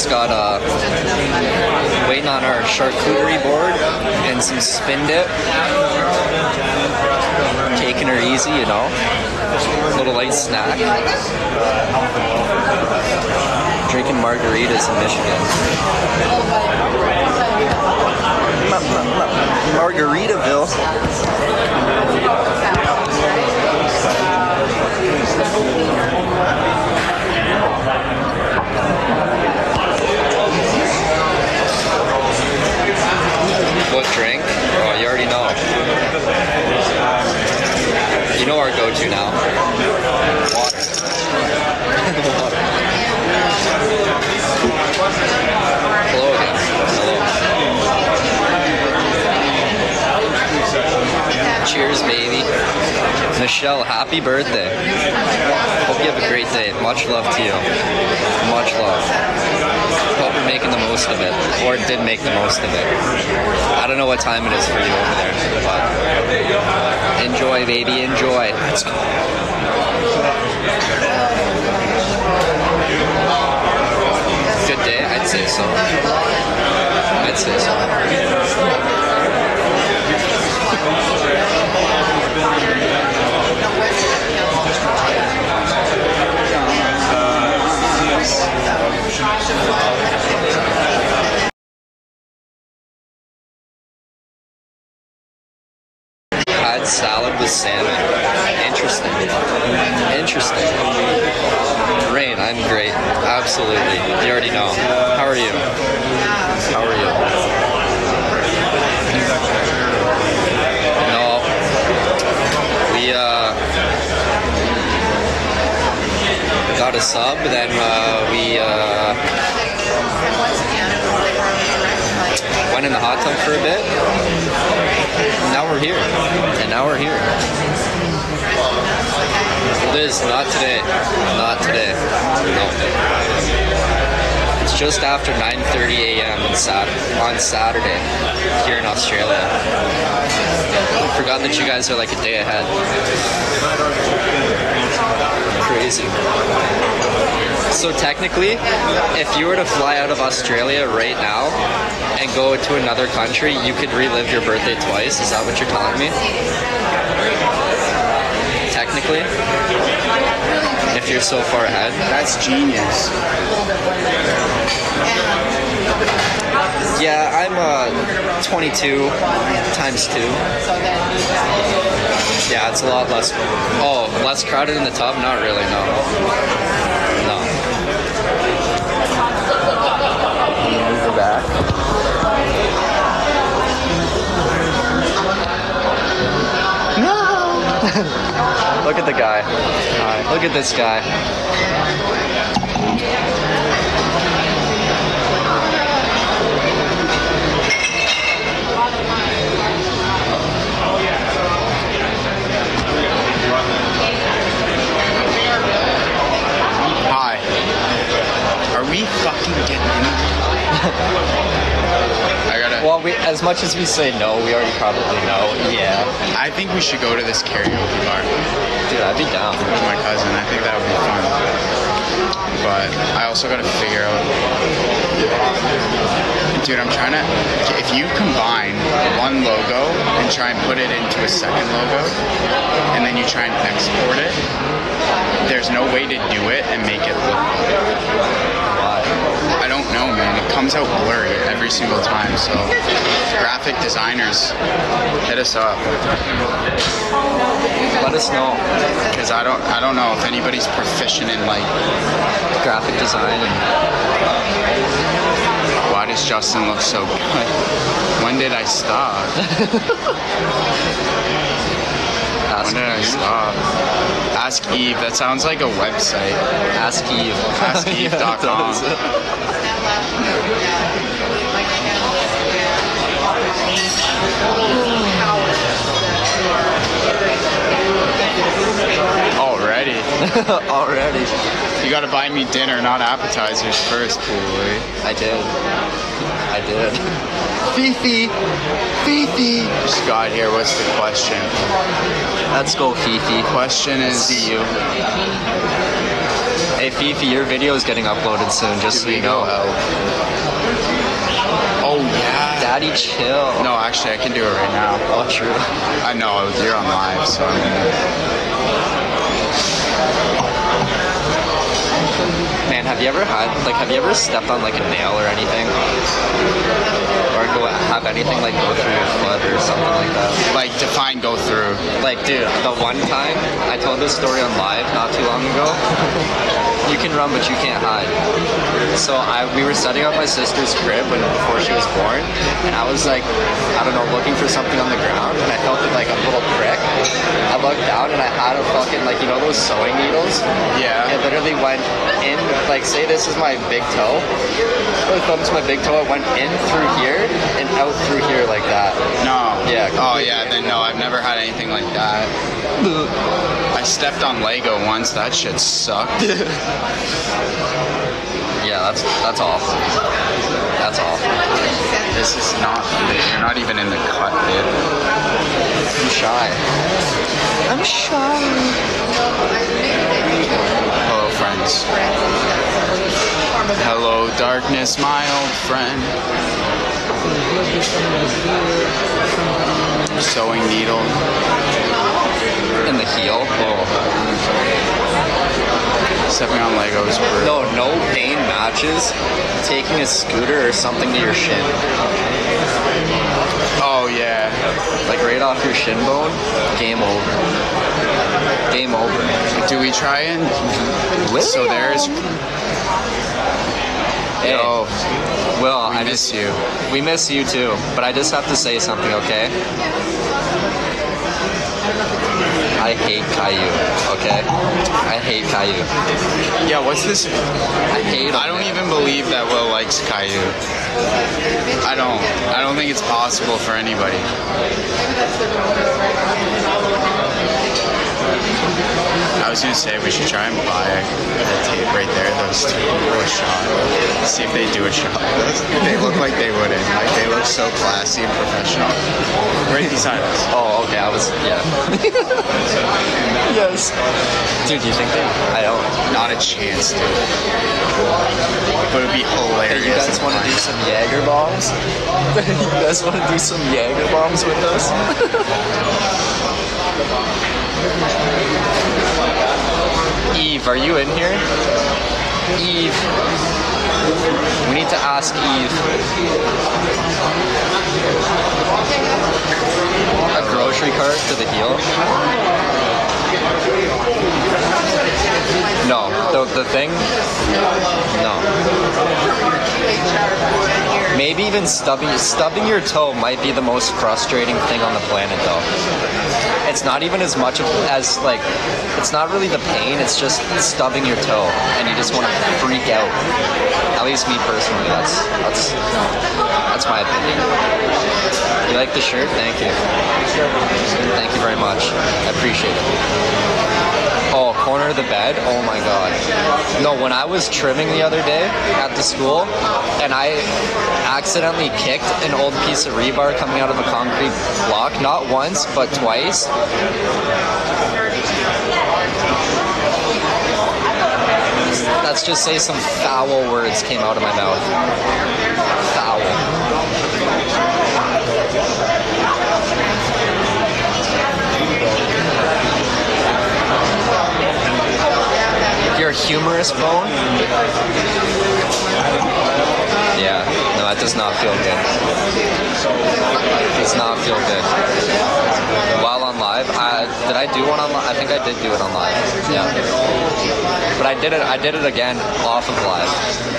just got uh, waiting on our charcuterie board and some spin dip. Taking her easy, you know. Little light snack. Drinking margaritas in Michigan. Ma- ma- ma- Margaritaville. What drink? Oh, you already know. You know our go-to now. Water. Hello again. Hello. Cheers, baby. Michelle, happy birthday. Hope you have a great day. Much love to you. Much love. Hope you're making the most of it, or did make the most of it. I don't know what time it is for you over there, but enjoy, baby, enjoy. Good day, I'd say so. I'd say so. Had salad with salmon. Interesting. Interesting. Rain, I'm great. Absolutely. You already know. How are you? How are you? No. We uh a sub, then uh, we uh, went in the hot tub for a bit. Now we're here. And now we're here. Liz, not today. Not today. No. Just after 9:30 a.m. on Saturday, on Saturday here in Australia. Forgot that you guys are like a day ahead. Crazy. So technically, if you were to fly out of Australia right now and go to another country, you could relive your birthday twice. Is that what you're telling me? Technically, if you're so far ahead. That's genius. Yeah, I'm uh, 22 times two. Yeah, it's a lot less. Oh, less crowded in the tub? Not really. No. No. Look at the guy. Look at this guy. Hi. Are we fucking getting in? I gotta. Well, we as much as we say no, we already probably know. Yeah. I think we should go to this karaoke bar Dude, I'd be down. with my cousin. I think that would be fun. But I also gotta figure out. Dude, I'm trying to. If you combine one logo and try and put it into a second logo, and then you try and export it, there's no way to do it and make it look Why? I don't know, man. It comes out blurry every single time. So, graphic designers, hit us up Let us know. because I don't, I don't know if anybody's proficient in like. Graphic design and Why does Justin look so good? When did I stop? ask, When did I stop? Ask Eve. That sounds like a website. ask Eve. AskEve.com. Already. Already. You gotta buy me dinner, not appetizers first, boy. I did. I did. Fifi. Fifi. Scott here, what's the question? Let's go, Fifi. Question is See you. Hey Fifi, your video is getting uploaded soon, just so you know. Oh yeah. Daddy, chill. No, actually, I can do it right now. Oh, true. I know you're on live, so I'm gonna. Have you ever had like have you ever stepped on like a nail or anything? Or go have anything like go through your foot or something like that? Like define go through. Like, dude, the one time I told this story on live not too long ago. You can run, but you can't hide. So I, we were setting up my sister's crib when before she was born, and I was like, I don't know, looking for something on the ground, and I felt it like a little prick. I looked down and I had a fucking like you know those sewing needles. Yeah. It literally went in, like, say this is my big toe. My thumb's my big toe. It went in through here and out through here like that. No. Yeah, Oh yeah. Then no, I've never had anything like that. I stepped on Lego once. That shit sucked. Yeah, that's that's awful. That's awful. this is not. You're not even in the cut, dude. I'm shy. I'm shy. Hello, friends. Hello, darkness, my old friend. Sewing needle. In the heel. Oh. Stepping on Legos. No, no pain matches taking a scooter or something to your shin. Oh yeah. Like right off your shin bone, game over. Game over. Do we try and? So there's. Hey, Yo, Will, we I miss just you. we miss you too. But I just have to say something, okay? I hate Caillou, okay? I hate Caillou. Yeah. What's this? I hate I don't even believe that Will likes Caillou. I don't. I don't think it's possible for anybody. I was gonna say we should try and buy the tape right there, those two people a shot. See if they do a shot. They look like they wouldn't. Eh? Like they look so classy and professional. Right beside us. Oh, okay. I was yeah. yes. Dude, do you think they? I don't. Not a chance, dude. But it'd be hilarious. Hey, you guys want to do some Jaeger bombs? you guys want to do some Jaeger bombs with us? Eve, are you in here? Eve. We need to ask Eve. A grocery cart to the heel? No. The, the thing? No. Maybe even stubbing stubbing your toe might be the most frustrating thing on the planet though. It's not even as much as like it's not really the pain, it's just stubbing your toe and you just want to freak out. At least me personally, that's that's that's my opinion. You like the shirt? Thank you. Thank you very much. I appreciate it. Oh, corner of the bed? Oh my god. No, when I was trimming the other day at the school and I accidentally kicked an old piece of rebar coming out of a concrete block, not once, but twice. Let's just say some foul words came out of my mouth. Foul. You're a humerus bone? Yeah, no, that does not feel good. Does not feel good. While on live, I, did I do one on live? I think I did do it on live. Yeah. But I did it. I did it again off of live,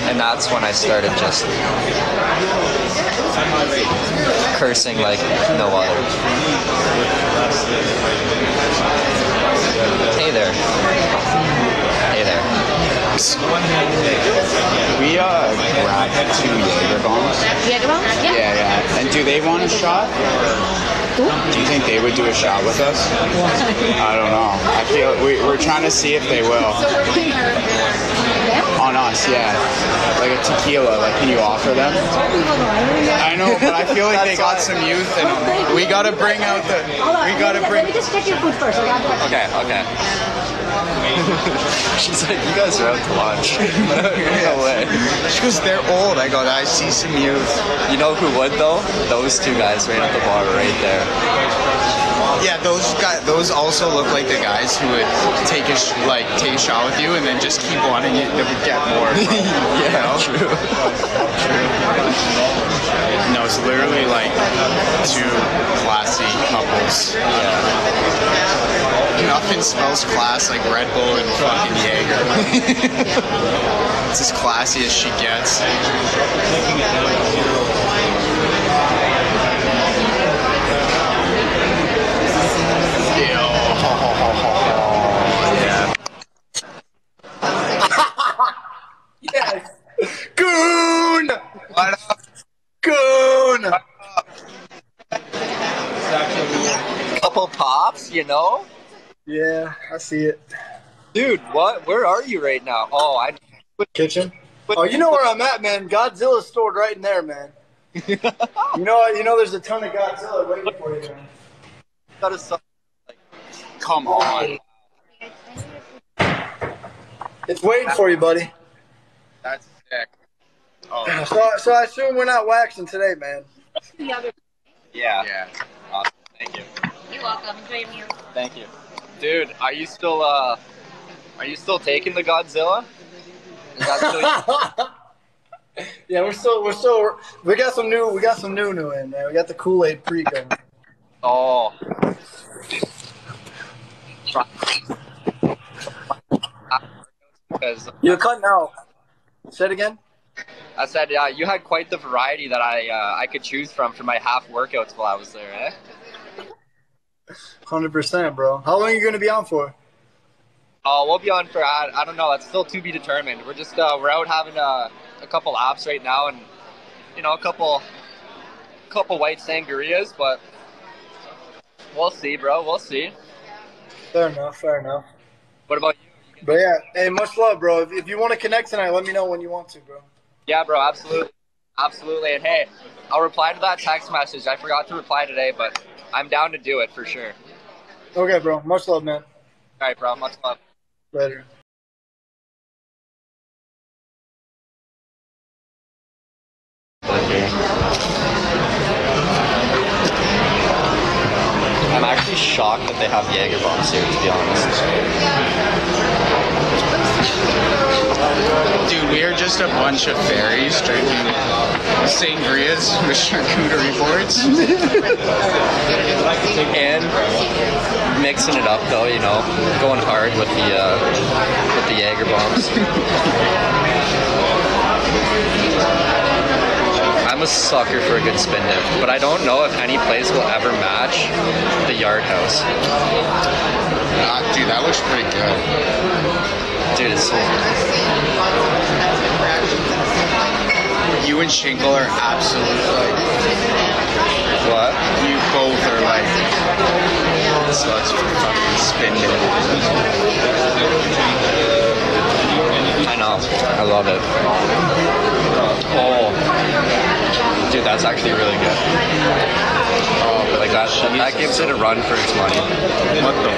and that's when I started just cursing like no other. Hey there. Hey there. We uh grabbed two Jaeger bombs. Jaeger bomb? Yeah. Yeah, yeah. And do they want a shot? Do you think they would do a shot with us? I don't know. I feel we, we're trying to see if they will. On us, yeah. Like a tequila. Like, can you offer them? I know, but I feel like they got some youth in them. We gotta bring out the. Hold on, We let gotta me, bring. Let me just check your food first. Okay, okay. She's like, you guys are out to lunch. no way. She goes, they're old. I go, I see some youth. You know who would though? Those two guys right at the bar right there. Yeah, those guys, those also look like the guys who would take a sh- like take a shot with you and then just keep wanting it. to get more. yeah, true. true. No, it's literally like two classy couples. Nothing smells class like Red Bull and fucking Jaeger. it's as classy as she gets. Yeah. Yes. Goon! What up? Goon! Couple pops, you know? Yeah, I see it. Dude, what? Where are you right now? Oh, I. Kitchen. Oh, you know where I'm at, man. Godzilla's stored right in there, man. you know, you know, there's a ton of Godzilla waiting for you, man. Got a son. Come on. It's waiting for you, buddy. That's sick. Oh, So, so I assume we're not waxing today, man. Yeah. yeah. Awesome. Thank you. You're welcome. Enjoy your meal. Thank you. Dude, are you still uh are you still taking the Godzilla? Is that still yeah, we're still, we're still, we got some new, we got some new new in, man. We got the Kool Aid pre going. Oh. You're cutting out. Say it again. I said, yeah, you had quite the variety that I uh, I could choose from for my half workouts while I was there, eh? Hundred percent, bro. How long are you gonna be on for? Oh, we'll be on for I, I don't know. It's still to be determined. We're just uh, we're out having a, a couple laps right now, and you know a couple couple white sangrias, but we'll see, bro. We'll see. Fair enough. Fair enough. What about you? But yeah, hey, much love, bro. If, if you want to connect tonight, let me know when you want to, bro. Yeah, bro. Absolutely, absolutely. And hey, I'll reply to that text message. I forgot to reply today, but I'm down to do it for sure. Okay, bro. Much love, man. All right, bro. Much love. Later. I'm actually shocked that they have Jaeger bombs here, to be honest. Dude, we are just a bunch of fairies drinking sangrias with charcuterie boards. and mixing it up though, you know, going hard with the uh, with the Jaeger bombs. I'm a sucker for a good spin dip, but I don't know if any place will ever match the Yard House. Ah, dude, that looks pretty good. Dude, it's so You and Shingle are absolute like what? you both are like sluts for fucking spin dip. I know. I love it. Oh, dude, that's actually really good. Oh, like that, that gives it a run for its money. What the?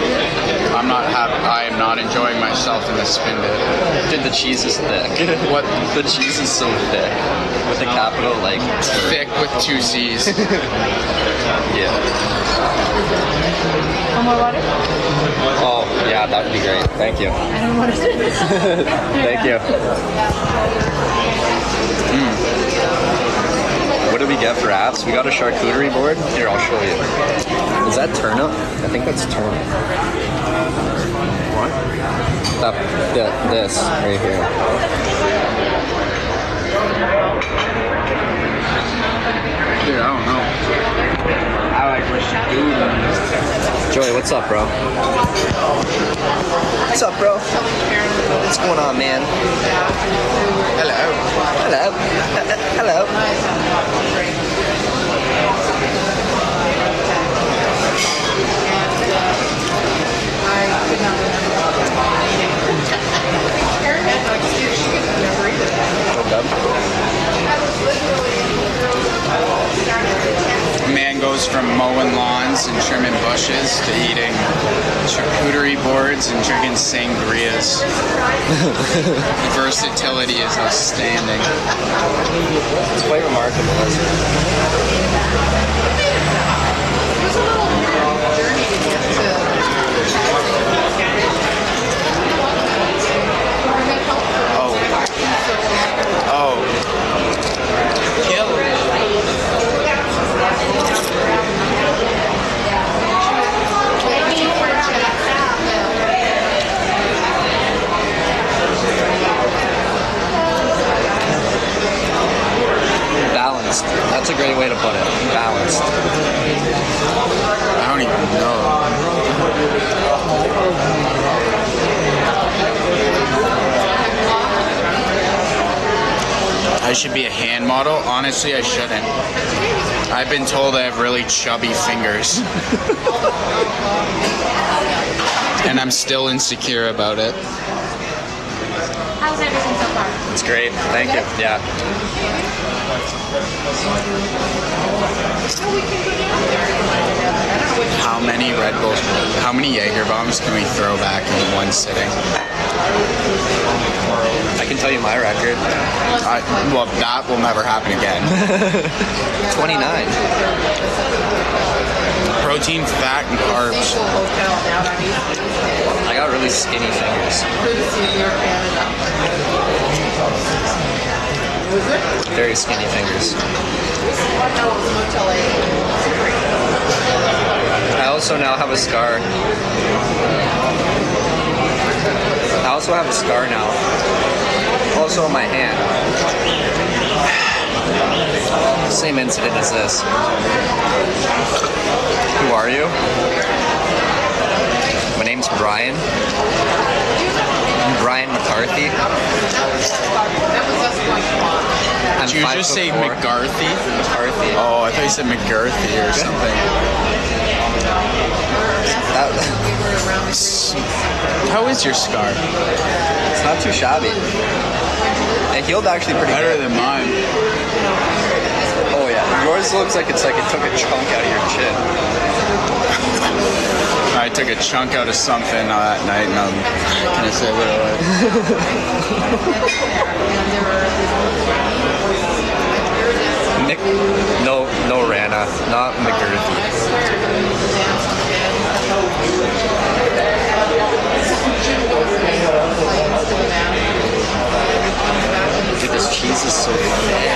I'm not happy. I am not enjoying myself in the spin dip. Dude, the cheese is thick. What? The cheese is so thick. With the capital, like, Thick with two C's. yeah. One more water? Oh, yeah, that would be great. Thank you. I don't know what it is. Thank you. Mm. Did we get for apps? We got a charcuterie board. Here, I'll show you. Is that turnip? I think that's turnip. What? That, that, this right here. Dude, I don't know. I like what you do. Joey, what's up, bro? What's up, bro? What's going on, man? Hello. Hello. Uh, uh, hello. A man goes from mowing lawns and trimming bushes to eating charcuterie boards and drinking sangrias. the versatility is outstanding. It's quite remarkable, isn't it? Oh. oh. Kill. Balanced. That's a great way to put it. Balanced. I don't even know. I should be a hand model. Honestly, I shouldn't. I've been told I have really chubby fingers. and I'm still insecure about it. How's everything so far? It's great. Thank you. Yeah. How many Red Bulls, how many Jaeger bombs can we throw back in one sitting? I can tell you my record. I, well, that will never happen again. 29. Protein, fat, and carbs. I got really skinny fingers. Very skinny fingers. I also now have a scar. I also have a scar now. Also on my hand. Same incident as this. Who are you? My name's Brian. I'm McCarthy. I'm Did you just say four. McGarthy? McCarthy. Oh, I thought you said McGirthy or something. That, How is your scar? it's not too shabby. It healed actually pretty Better good. than mine. Oh yeah, yours looks like it's like it took a chunk out of your chin. I took a chunk out of something uh, that night, and I'm gonna say what it was. Nick, no, no Rana, not McGirthy. Dude, this cheese is so thick.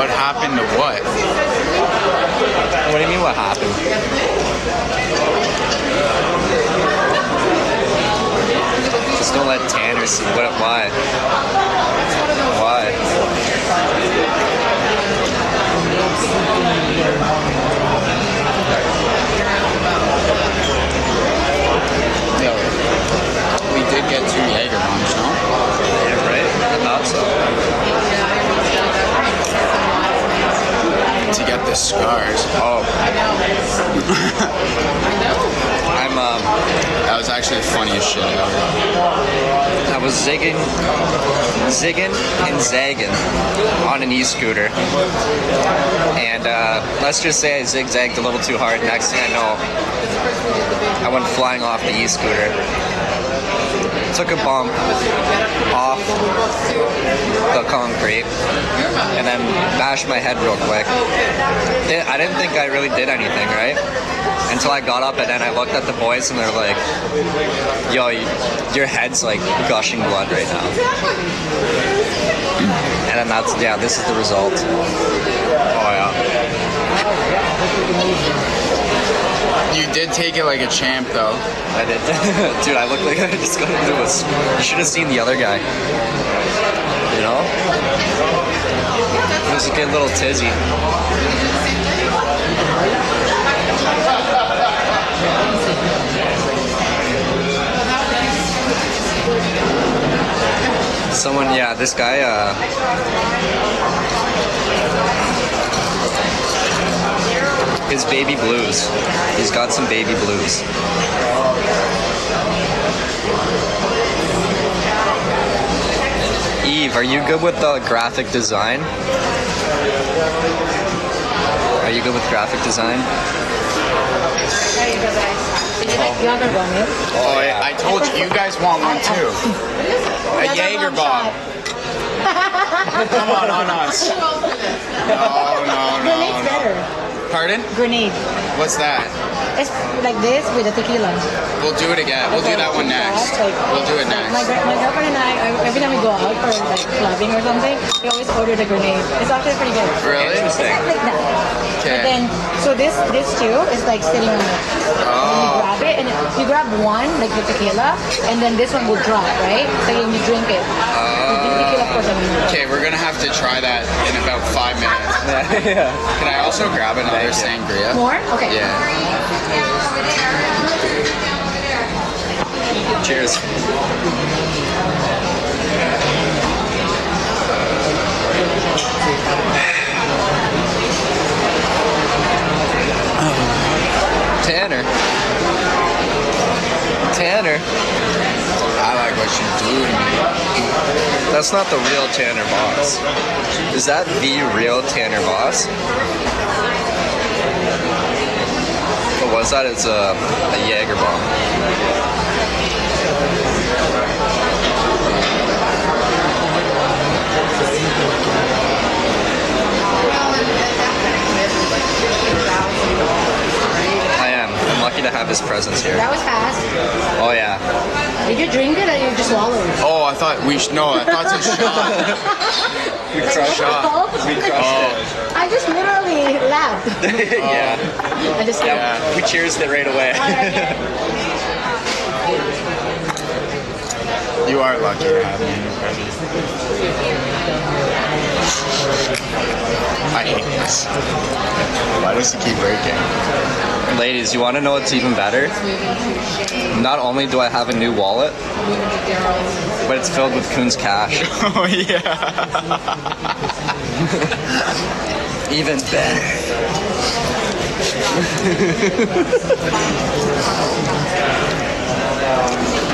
What happened to what? What do you mean? What happened? Just don't let Tanner see what. Why? Why? Yo, we did get two Jaeger bombs, no? Yeah, right? I thought so. To get the scars. Oh. I know. I'm, um. That was actually the funniest shit ever. I was zigging, zigging and zagging on an e-scooter, and uh, let's just say I zigzagged a little too hard. Next thing I know, I went flying off the e-scooter. Took a bump off the concrete, and then bashed my head real quick. Di- I didn't think I really did anything, right? Until I got up and then I looked at the boys and they're like, "Yo, your head's like gushing blood right now." And then that's yeah, this is the result. Oh yeah. You did take it like a champ, though. I did, dude. I look like I just got into a. You should have seen the other guy. You know, it was a good little tizzy. Someone, yeah, this guy. Uh, his baby blues. He's got some baby blues. Eve, are you good with the graphic design? Are you good with graphic design? Did you like Jaeger bomb? Yeah? Oh, I, I told you, you guys want one too. A Jaeger bomb. Come on, on us. No, no, no, Grenade's no. Pardon? Grenade. What's that? It's like this with the tequila. We'll do it again. We'll do that one next. We'll do it My, next. gir- my girlfriend and I, I- every time we go out for like clubbing or something, we always order the grenade. It's actually pretty good. Really? It's Interesting. not like that. Okay. But then, so this this too is like sitting on it. And you Oh. grab it, and you grab one, like the tequila, and then this one will drop, right? So you drink it. You drink tequila for some Okay, we're gonna have to try that in about five minutes. yeah. Can I also grab another sangria? More? Okay. Yeah. Cheers. Tanner. Tanner. I like what you do to me. That's not the real Tanner Boss. Is that the real Tanner Boss? Was that? It's a, a Jaeger bomb. I am. I'm lucky to have his presence here. That was fast. Oh yeah. Did you drink it or you just swallow it? Oh, I thought we should. No, I thought it's a shot. We crushed Oh. We crushed I just literally laughed. it. yeah. I just Yeah. We cheersed it right away. You are lucky to have me in your presence. I hate this. Why does it keep breaking? Ladies, you want to know what's even better? Not only do I have a new wallet, but it's filled with Coon's cash. Oh yeah. Even better.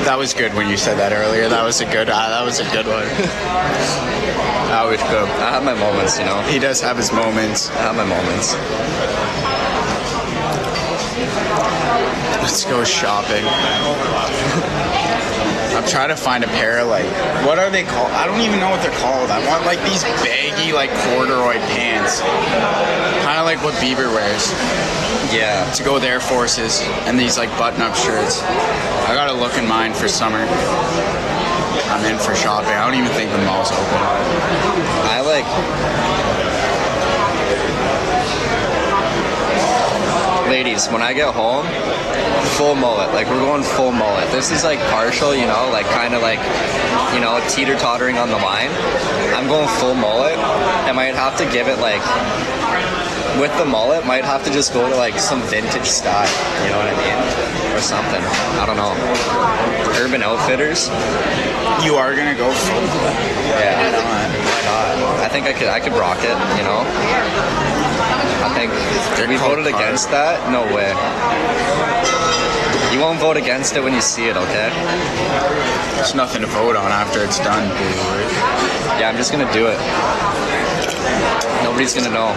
That was good when you said that earlier. That was a good. Uh, that was a good one. That was good. I have my moments, you know. He does have his moments. I have my moments. Let's go shopping. I'm trying to find a pair of like, what are they called? I don't even know what they're called. I want like these baggy like corduroy pants, kind of like what Bieber wears Yeah. to go with Air Forces, and these like button-up shirts. I gotta look in mine for summer. I'm in for shopping. I don't even think the mall's open. I like. Ladies, when I get home, full mullet. Like we're going full mullet. This is like partial, you know, like kind of like, you know, teeter tottering on the line. I'm going full mullet. And I might have to give it like, with the mullet, might have to just go to like some vintage style. You know what I mean? Or something. I don't know. Urban Outfitters. You are gonna go full. Yeah. Not? I think I could. I could rock it. You know. I think They're we voted against that. No way. You won't vote against it when you see it, okay? There's nothing to vote on after it's done. Yeah, I'm just gonna do it. Nobody's gonna know.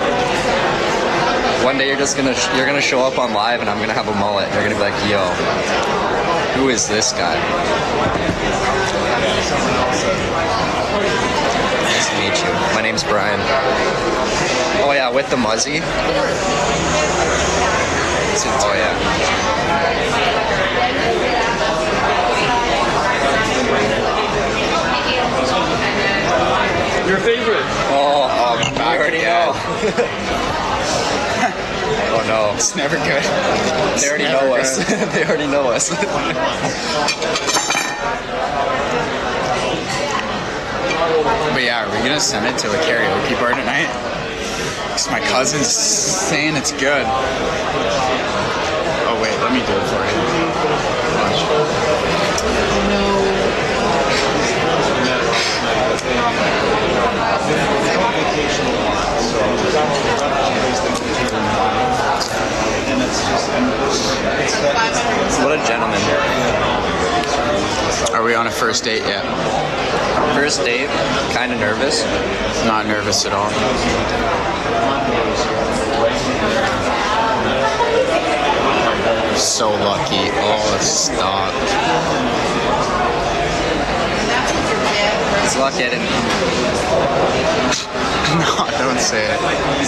One day you're just gonna you're gonna show up on live and I'm gonna have a mullet. You're gonna be like, yo, who is this guy? Nice to meet you. My name's Brian. Oh yeah, with the muzzy. Oh yeah. Your favorite? Oh, um, we back already know. oh no. It's never good. They already know us. they already know us. But yeah, are we gonna send it to a karaoke bar tonight? Cause my cousin's saying it's good. Oh wait, let me do it for you. Watch. what a gentleman. Are we on a first date yet? First date, kind of nervous. Not nervous at all. So lucky. Oh, stop. He's lucky I didn't. No, don't say it.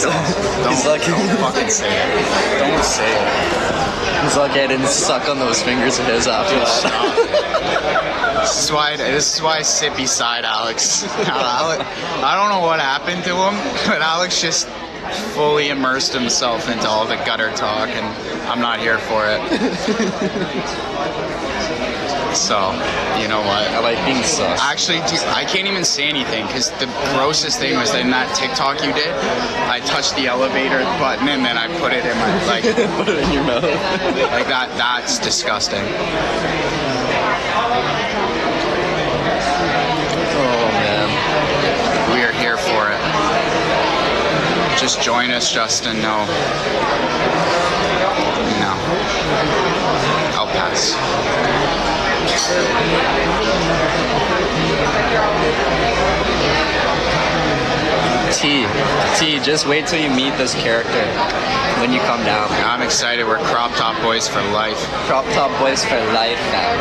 Don't, lucky. don't fucking say it. Don't say it. He's lucky I didn't suck on those fingers of his after that. This is why. This is why I sit beside Alex. Alex. I don't know what happened to him, but Alex just fully immersed himself into all the gutter talk, and I'm not here for it. So, you know what? I like being sus. Actually, dude, I can't even say anything because the grossest thing was in that TikTok you did. I touched the elevator button and then I put it in my like Put it in your mouth. like that. That's disgusting. Oh man. We are here for it. Just join us, Justin. No. No. I'll pass. T. T. Just wait till you meet this character when you come down. I'm excited. We're crop top boys for life. Crop top boys for life now.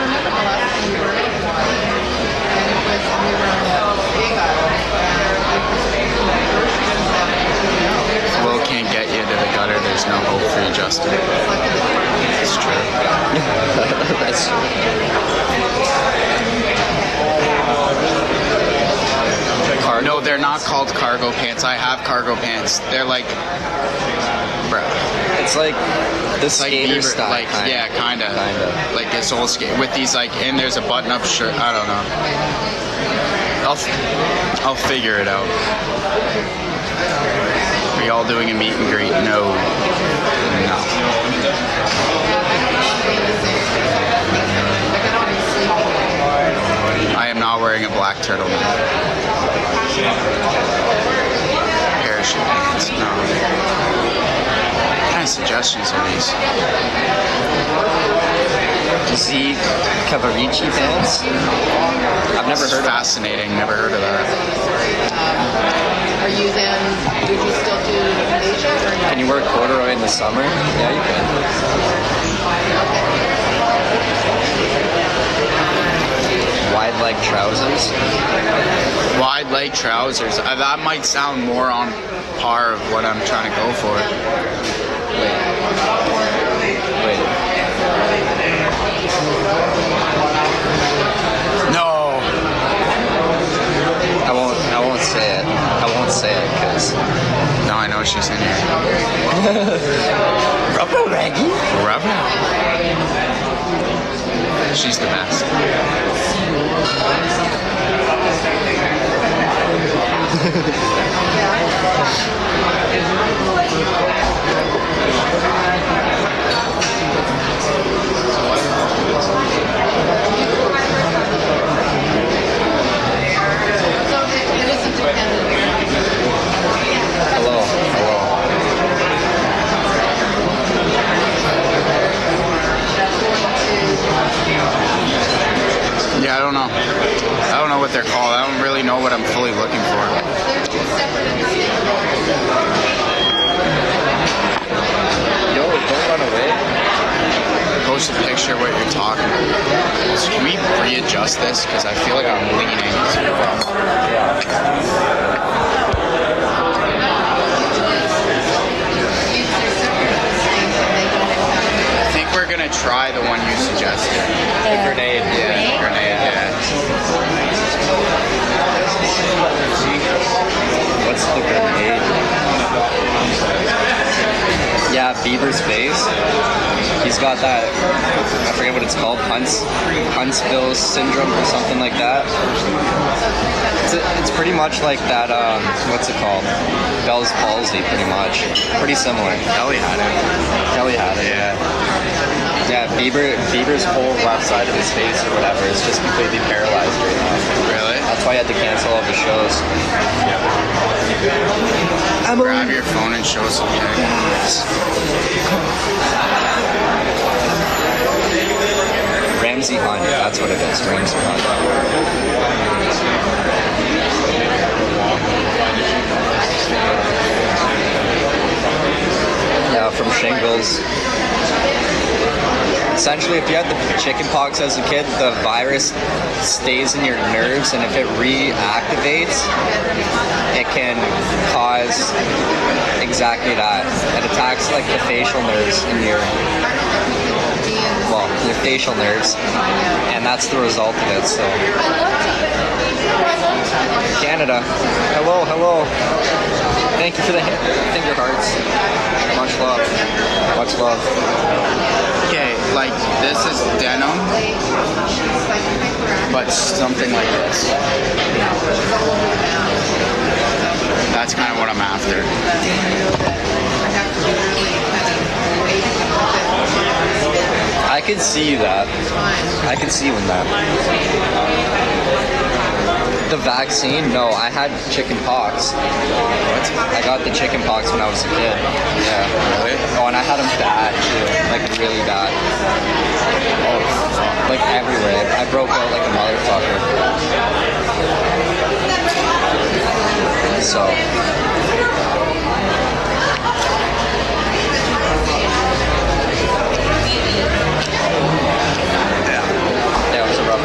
Will can't get you to the gutter. There's no hope for you, Justin. It's true. That's Cargo No, they're not called cargo pants. I have cargo pants. They're like, bro. It's like the It's like skater style. like kinda. yeah, kinda, Kinda. like this old skate with these like, and there's a button-up shirt. I don't know. I'll f- I'll figure it out. Are y'all doing a meet and greet? No, no. I am not wearing a black turtleneck. Parachute. No. What kind of suggestions are these? Z Cavaricci pants. I've never It's heard of fascinating. Never heard of that. Are you then, would you still do Asia or no? Can you wear corduroy in the summer? Yeah, you can. Wide leg trousers. Wide leg trousers. Uh, that might sound more on par of what I'm trying to go for. No. I won't. I won't say it. I won't say it because. No, I know she's in here. Rubber raggy. Rubber. She's the best. Yeah, I don't know. I don't know what they're called. I don't really know what I'm fully looking for. They're separate and distinct. Yo, don't run away. Post a picture of what you're talking about. So can we readjust this? Because I feel like I'm leaning too far. These are separate and distinct and they don't have. I think we're gonna try the one you suggested. The grenade. Yeah, grenade. Yeah. What's the grenade? Yeah, Bieber's face. He's got that. I forget what it's called. Hunts, Huntsville syndrome or something like that. It's, it's pretty much like that. Um, what's it called? Bell's palsy, pretty much. Pretty similar. Ellie had it. Kelly had it. Yeah. Yeah, Bieber. Bieber's whole left side of his face or whatever is just completely paralyzed right now. Really? That's why he had to cancel all the shows. Grab um, your phone and show us a pic. Ramsay Hunt. That's what it is. Ramsay Hunt. Yeah, from shingles. Essentially, if you had the chicken pox as a kid, the virus stays in your nerves, and if it reactivates, it can cause exactly that. It attacks like the facial nerves in your well, your facial nerves, and that's the result of it. So, Canada, hello, hello. Thank you for the finger hearts. Much love. Much love. Okay, like this is denim, but something like this. That's kind of what I'm after. I can see that. I can see when that. The vaccine? No, I had chicken pox. What? I got the chicken pox when I was a kid. Yeah. Really? Oh, and I had them bad too, like really bad. Oh, like everywhere. I broke out like a motherfucker. So. Yeah.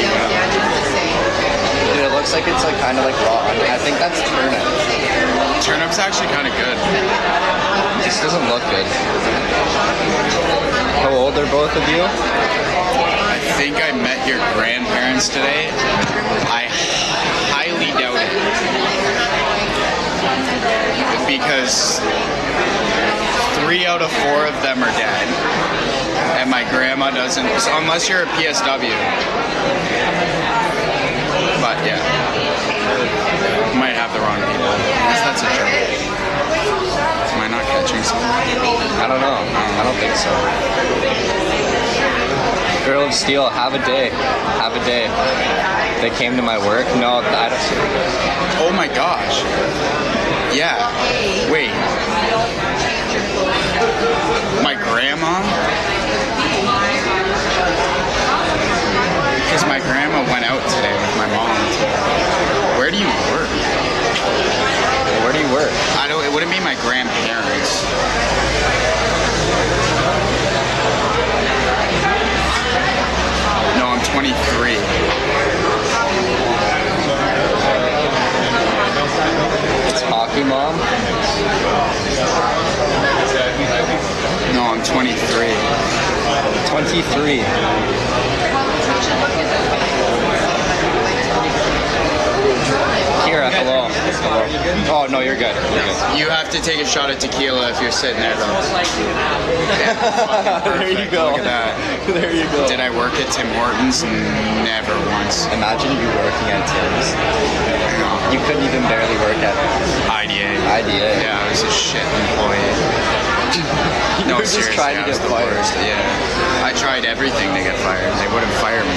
Yeah, it was a rough day. Dude, it looks like it's like kind of like raw. I, mean, I think that's turnip. Turnip's actually kind of good. Just doesn't look good. How old are both of you? I think I met your grandparents today. I highly doubt it. Because three out of four of them are dead. And my grandma doesn't, so unless you're a PSW. But yeah. Might have the wrong people. I that's a joke. Am I not catching something? I don't know. I don't think so. Girl of Steel, have a day. Have a day. They came to my work. No, I don't. Oh my gosh. Yeah. Wait. My grandma? Because my grandma went out today with my mom. Where do you work? Where do you work? I don't. It wouldn't be my grandparents. 23. It's hockey mom. No, I'm 23. 23. Hello. Hello. Oh no, you're good. You're good. You have to take a shot of tequila if you're sitting there, though. there you go. Look at that. There you go. Did I work at Tim Hortons? Never once. Imagine you working at Tim's. You couldn't even barely work at IDA. IDA. Yeah, I was a shit employee. You No, were just seriously, trying to get the fired. worst. Yeah, I tried everything to get fired. They wouldn't fire me.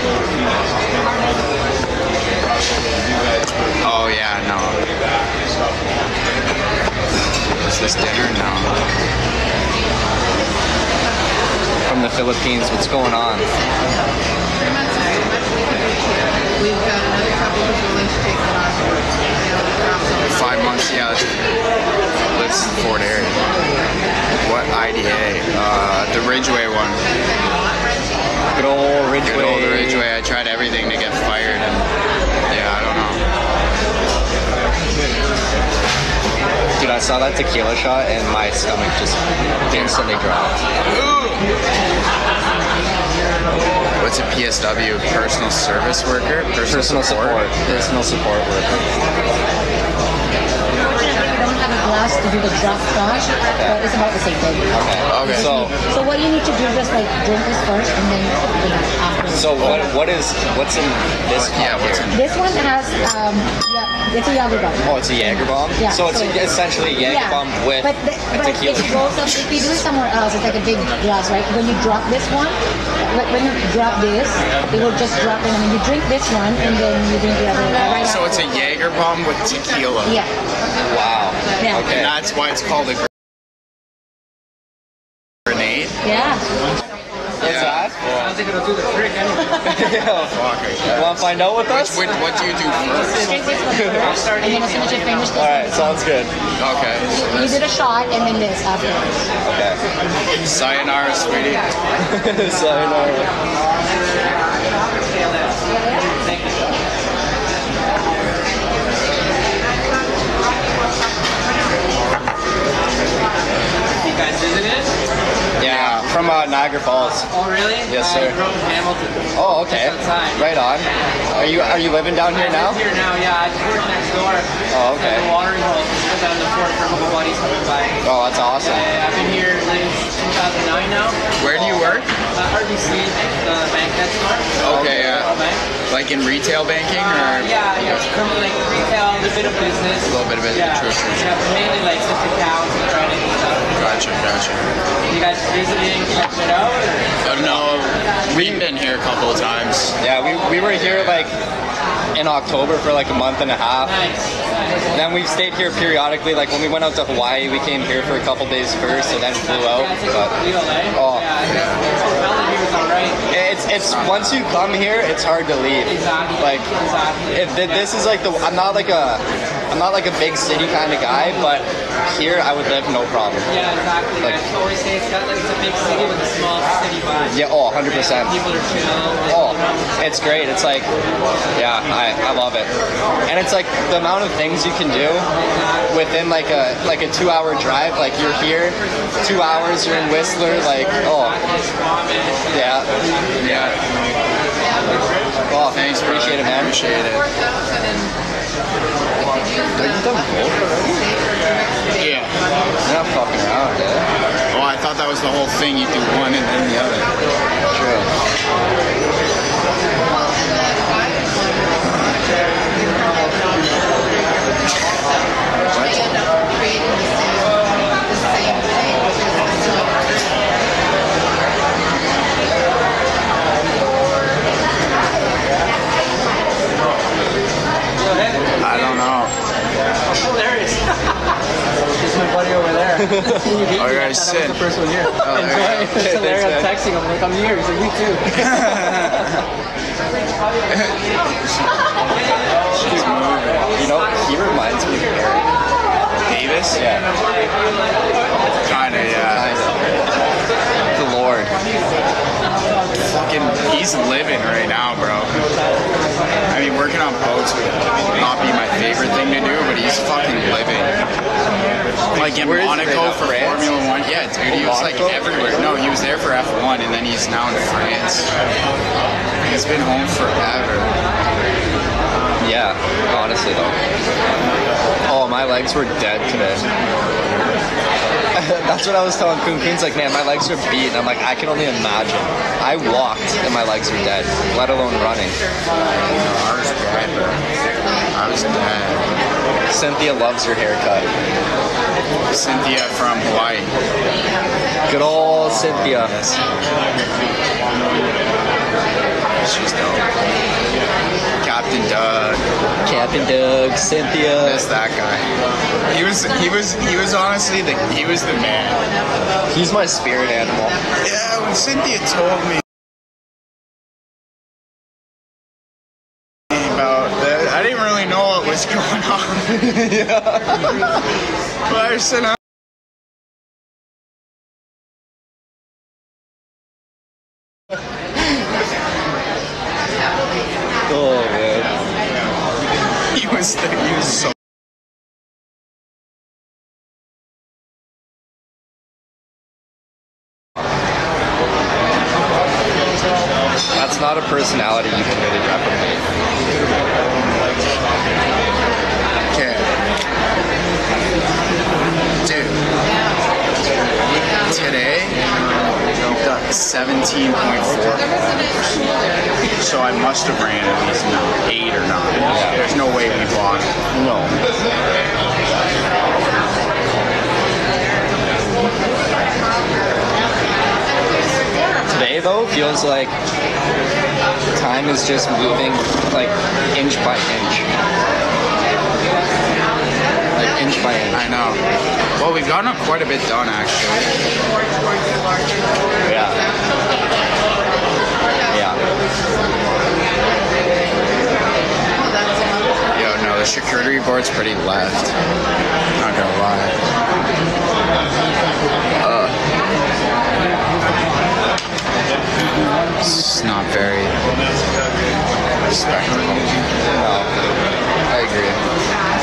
Oh yeah, no. Is this dinner? No. From the Philippines, what's going on? Five months. Yeah, that's Fort Erie. What IDA? Uh, the Ridgeway one. Good old Ridgeway. Good old Ridgeway. I tried everything to get fired, and yeah, I don't know. Dude, I saw that tequila shot and my stomach just instantly dropped. What's a PSW? Personal service worker? Personal support. Personal support worker. Unfortunately, we don't have a glass to do the drop shot, but it's about the same thing. Okay. Okay. So, So what you need to do is just like drink this first and then you know, after. so what? What is? What's in this? What- yeah, cup what's here? in- This one has um yeah, it's a Jaeger bomb. Oh, it's a Jaeger bomb. Yeah, So it's so- essentially a Jaeger bomb with but the, a but tequila. it goes up, if you do it somewhere else, it's like a big glass, right? When you drop this one, like when you drop this, it will just drop in, and then you drink this one, and then you drink the other one right So it's a after. Jaeger bomb with tequila. Yeah. Wow. Yeah. Okay. And that's why it's called a grenade. Yeah. What's that? I don't think it'll do the trick anyway. yeah. Fuck, I. Want to find out with us? Which, what do you do first? Drink this one first, and then as soon as you finish this All right, sounds good. Okay. you did a shot and then this afterwards. Okay. Sayonara, sweetie. Sayonara. From uh, Niagara Falls. Oh, really? Yes, I sir. grew up in Hamilton. Oh, okay. Right on. Are you are you living down here I now? here now, yeah. I just work next door. Oh, okay. At the watering hole. Just down the fort for a buddies coming by. Oh, that's awesome. Yeah, I've been here since 2009 now. Where do you work? Uh, RBC, the bank next door. Okay, yeah. Bank. Like in retail banking Uh, or? yeah, yeah, from like retail, a bit of business. A little bit of it, Yeah, true, true, true. yeah, but mainly like just accounts and credit and stuff. Gotcha, gotcha. You guys visiting, checking it out? Or? Uh, no, we've been here a couple of times. Yeah, we, we were here like in October for like a month and a half. Nice. Then we've stayed here periodically. Like when we went out to Hawaii, we came here for a couple days first, and then flew out. Yeah, it's a But eh? Oh. Yeah, hospitality here is alright. it's it's once you come here, it's hard to leave. Exactly. Like exactly. if th- this is like the I'm not like a I'm not like a big city kind of guy, but here I would live no problem. yeah, exactly. like- I always say it's got like it's a big city with a small city vibe. Yeah, oh, 100 percent. People are chill. Oh, it's great. It's like, yeah, I, I love it. And it's like the amount of things you can do within like a like a two hour drive. Like you're here, two hours, you're in Whistler. Like, oh, yeah, Yeah. oh, Thanks, appreciate it, man. Appreciate it. Yeah. You're not fucking around, eh? Oh, I thought that was the whole thing. You do one and then the other. True. I don't know. Hilarious. There's my buddy over there. Oh, you guys That was sit. the first one here. Oh, there you go. It's hilarious. I'm texting him like I'm here. He's like me too. You know, he reminds me of Eric. Davis? Yeah, Kinda, yeah. kind of. The Lord. Fucking, he's living right now, bro. I mean, working on boats would not be my favorite thing to do, but he's fucking living. Like in Where Monaco for France? Formula One. Yeah, dude, he was like everywhere. No, he was there for F1, and then he's now in France. He's been home forever. Yeah, honestly though. Oh, my legs were dead today. That's what I was telling Kun. Kun's like, man, my legs are beat. And I'm like, I can only imagine. I walked and my legs are dead, let alone running. Dead, bro. I was dead. Cynthia loves your haircut. Cynthia from Hawaii. Good old Cynthia. She's dope. Captain Doug. Captain Doug, Cynthia. Miss that guy. He was he was he was honestly the he was the man. He's my spirit animal. Yeah, when Cynthia told me about that, I didn't really know what was going on. "Uh, Oh man. he was the, he was so. That's not a personality you can really replicate. Okay. Dude. Today, we've done 17.4 So I must have ran at least eight or nine. There's no way we lost. No. Today though feels like time is just moving like inch by inch. Inch by inch. I know. Well, we've gotten quite a bit done actually. Yeah. Yeah. Yo, no, the charcuterie board's pretty left. Not gonna lie. Uh. It's not very respectable. No, I agree.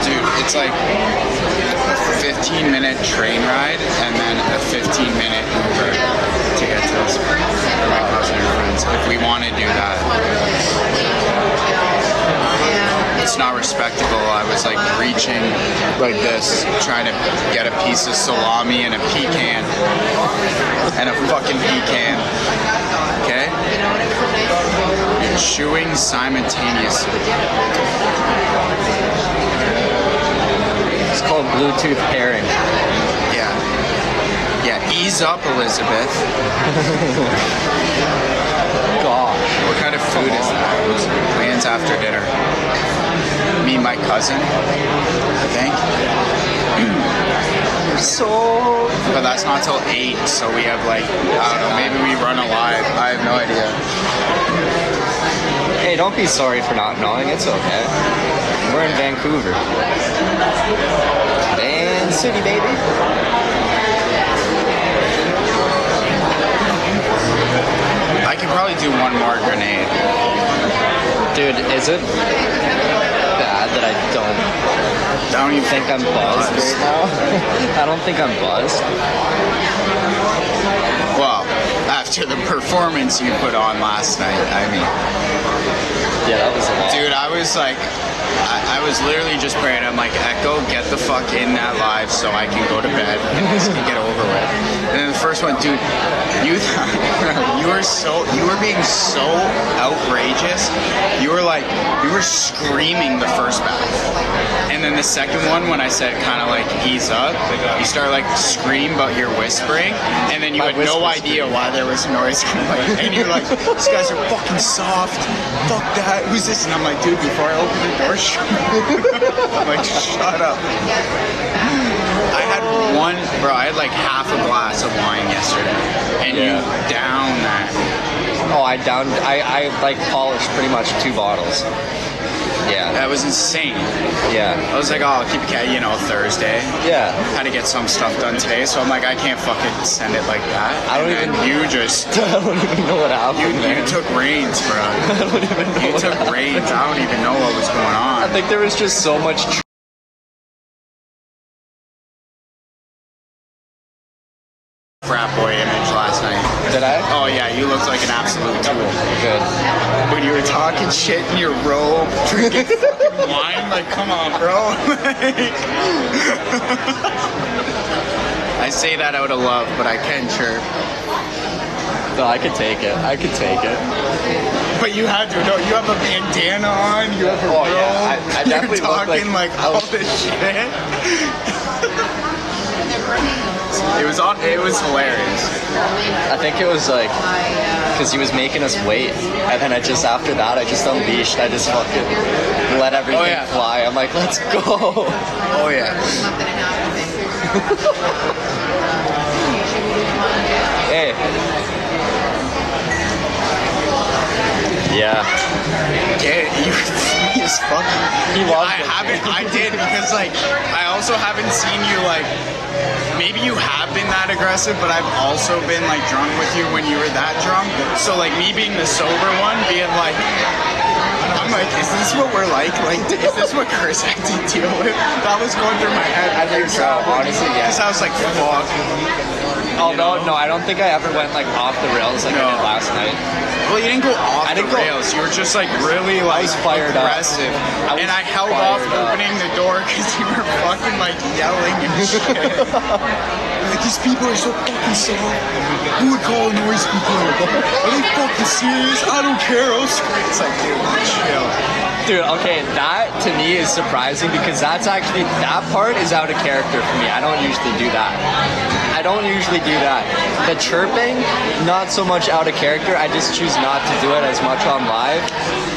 Dude, it's like a 15 minute train ride and then a 15 minute Uber to get to this, my cousin and friends. If we want to do that, it's not respectable. I was like reaching like this, trying to get a piece of salami and a pecan. And a fucking pecan. Okay? You're chewing simultaneously. It's called Bluetooth pairing. Yeah. Yeah, ease up, Elizabeth. Gosh. What kind of food is that? Plans after dinner. Me and my cousin, I think. So But that's not till 8, so we have like, I don't know, maybe we run alive. I have no idea. Hey, don't be sorry for not knowing. It's okay. We're in Vancouver. Van City, baby. I could probably do one more grenade. Dude, is it bad that I don't I don't even think I'm buzzed right now? I don't think I'm buzzed. Well, after the performance you put on last night, I mean, Yeah, that was a lot. dude, I was like, I, I was literally just praying. I'm like, Echo, get the fuck in that live so I can go to bed and this can get over with. And then the first one, dude, you you were so you were being so outrageous. You were like you were screaming the first battle, and then the second one, when I said kind of like ease up, you start like scream, but you're whispering, and then you My had no idea why there was noise coming. And you're like, these guys are fucking soft. Fuck that. Who's this? And I'm like, dude, before I open the door, shut I'm like, shut up. One, bro. I had like half a glass of wine yesterday, and Yeah. you down that. Oh, I downed. I, I like polished pretty much two bottles. Yeah. That was insane. Yeah. I was like, oh, I'll keep it cat, you know, Thursday. Yeah. Had to get some stuff done today, so I'm like, I can't fucking send it like that. I don't And even- You just. I don't even know what happened. You, you took reins, bro. I don't even know. You took happened. reins. I don't even know what was going on. I think there was just so much Frat boy image last night. Did I? Oh yeah, you looked like an absolute tool. Good. When you were talking shit in your robe, drinking wine, like, come on, bro. I say that out of love, but I can chirp. No, I could take it. I could take it. But you had to. No, you have a bandana on. You have a Oh, robe. yeah, I- I definitely You're look like- talking like, all was- this shit. it was on. It was hilarious. I think it was like because he was making us wait, and then I just after that I just unleashed. I just fucking let everything Oh, yeah. fly. I'm like, let's go. Oh yeah. Nothing in half of Vancouver. Usually we do one day. hey. Yeah. Yeah, you funny as fuck. He Yeah, loves I it. haven't. I did because like I also haven't seen you like. Maybe you have been that aggressive, but I've also been like drunk with you when you were that drunk. So like me being the sober one, being like. I'm like, is this what we're like? Like, is this what Chris had to deal with? That was going through my head. I think so, honestly, yeah. Because I was like, fuck. Oh no, no, I don't think I ever went like off the rails like I did last night. Well, you didn't go off I the didn't go- rails. You were just like really like was fired up. aggressive, I was and I held off fired up. opening the door because you were fucking like yelling and shit. Like, these people are so fucking soft. Who would call a noise complaint? Are they fucking serious? I don't care. I'll scream. It's like, dude, chill. Dude, okay, that to me is surprising because that's actually that part is out of character for me. I don't usually do that. I don't usually do that. The chirping, not so much out of character. I just choose not to do it as much on live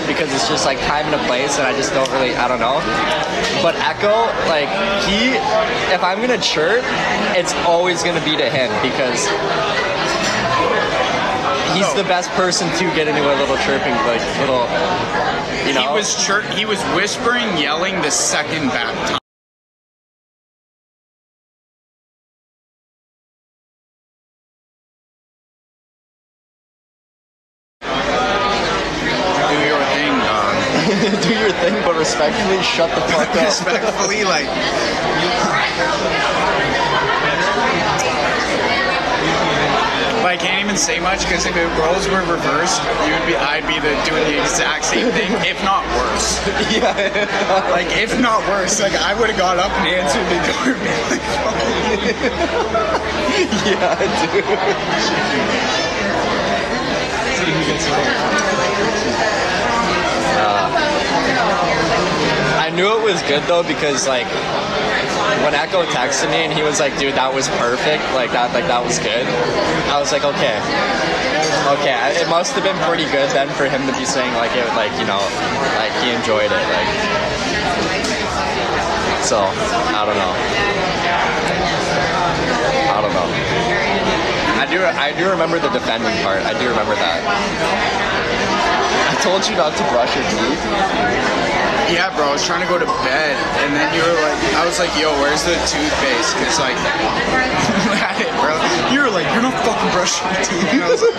because it's just like time and a place, and I just don't really. I don't know. But Echo, like he, if I'm gonna chirp, it's always gonna be to him because he's the best person to get into a little chirping, like little. You know, He was chir- he was whispering, yelling the second back time. Do your thing, dog. do your thing, but respectfully, shut the fuck up. Respectfully, like. I can't even say much because if it roles were reversed, you would be, I'd be the, doing the exact same thing, if not worse. yeah. Like, if not worse, like I would have got up and answered the door, like, yeah, dude. Uh, I knew it was good though because like when Echo texted me and he was like, "Dude, that was perfect. Like that, like that was good." I was like, "Okay, okay." It must have been pretty good then for him to be saying like it, like you know, like he enjoyed it. Like so, I don't know. I don't know. I do. I do remember the defending part. I do remember that. I told you not to brush your teeth. Yeah, bro, I was trying to go to bed, and then you were like, I was like, yo, where's the toothpaste? Because, like, at it, bro. You were like, you're not fucking brushing your teeth. And I was like,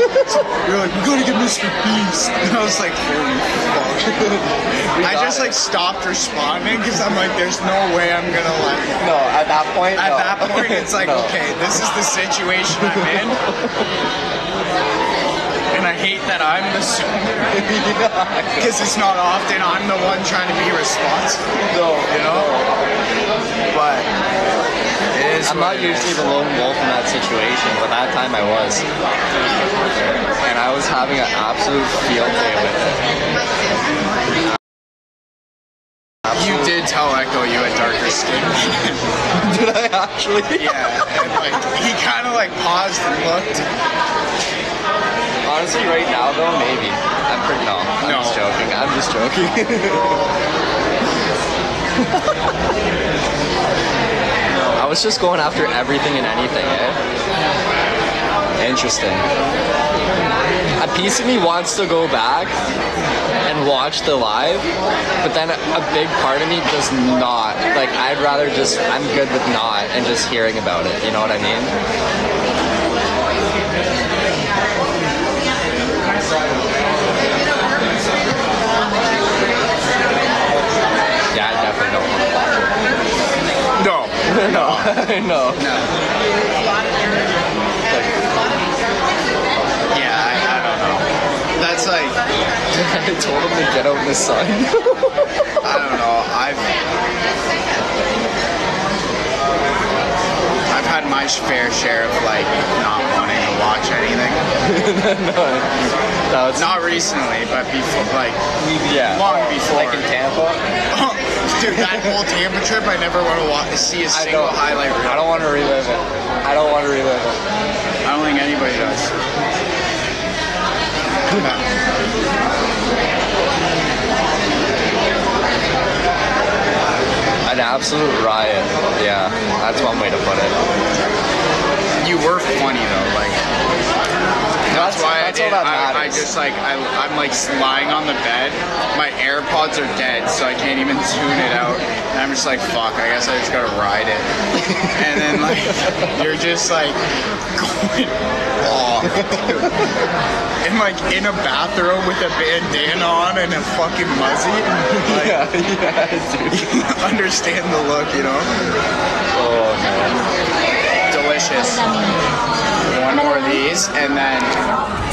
you're like, we gotta get Mr. Beast. And I was like, holy fuck. I just, like, stopped responding because I'm like, there's no way I'm gonna, like, No, at that point. at no. that point, it's like, No. okay, this is the situation I'm in. And I hate that I'm the because it's not often I'm the one trying to be responsible. No, you know. But it is I'm not it usually the lone wolf in that situation, but that time I was. And I was having an absolute field day with it. You did tell Echo you had darker skin. Did I actually? yeah, and like he kind of like paused and looked. Honestly, right now though, maybe. I'm pretty no. I'm No. just joking. I'm just joking. I was just going after everything and anything, eh? Interesting. A piece of me wants to go back and watch the live, but then a big part of me does not. Like, I'd rather just, I'm good with not and just hearing about it. You know what I mean? Yeah, I definitely don't want to watch it. No, no, no. Yeah, I, I don't know. That's like I told him to get out in the sun. I don't know. I've had my fair share of like not wanting to watch anything. no, no, it's Not recently, but before, like yeah. long before. Like in Tampa. Oh, dude, that whole Tampa trip, I never want to watch, see a single highlight reel. I don't want to relive it. I don't want to relive it. I don't think anybody does. An absolute riot. Yeah, that's one way to put it. You were funny though, like that's, why that's I did. that I, I just like I, I'm like lying on the bed. My AirPods are dead, so I can't even tune it out. And I'm just like, fuck. I guess I just gotta ride it. and then like you're just like going off, and like in a bathrobe with a bandana on and a fucking muzzy. Like, yeah, yeah, dude. understand the look, you know. Oh man. Delay delicious. What does that One more of these, and then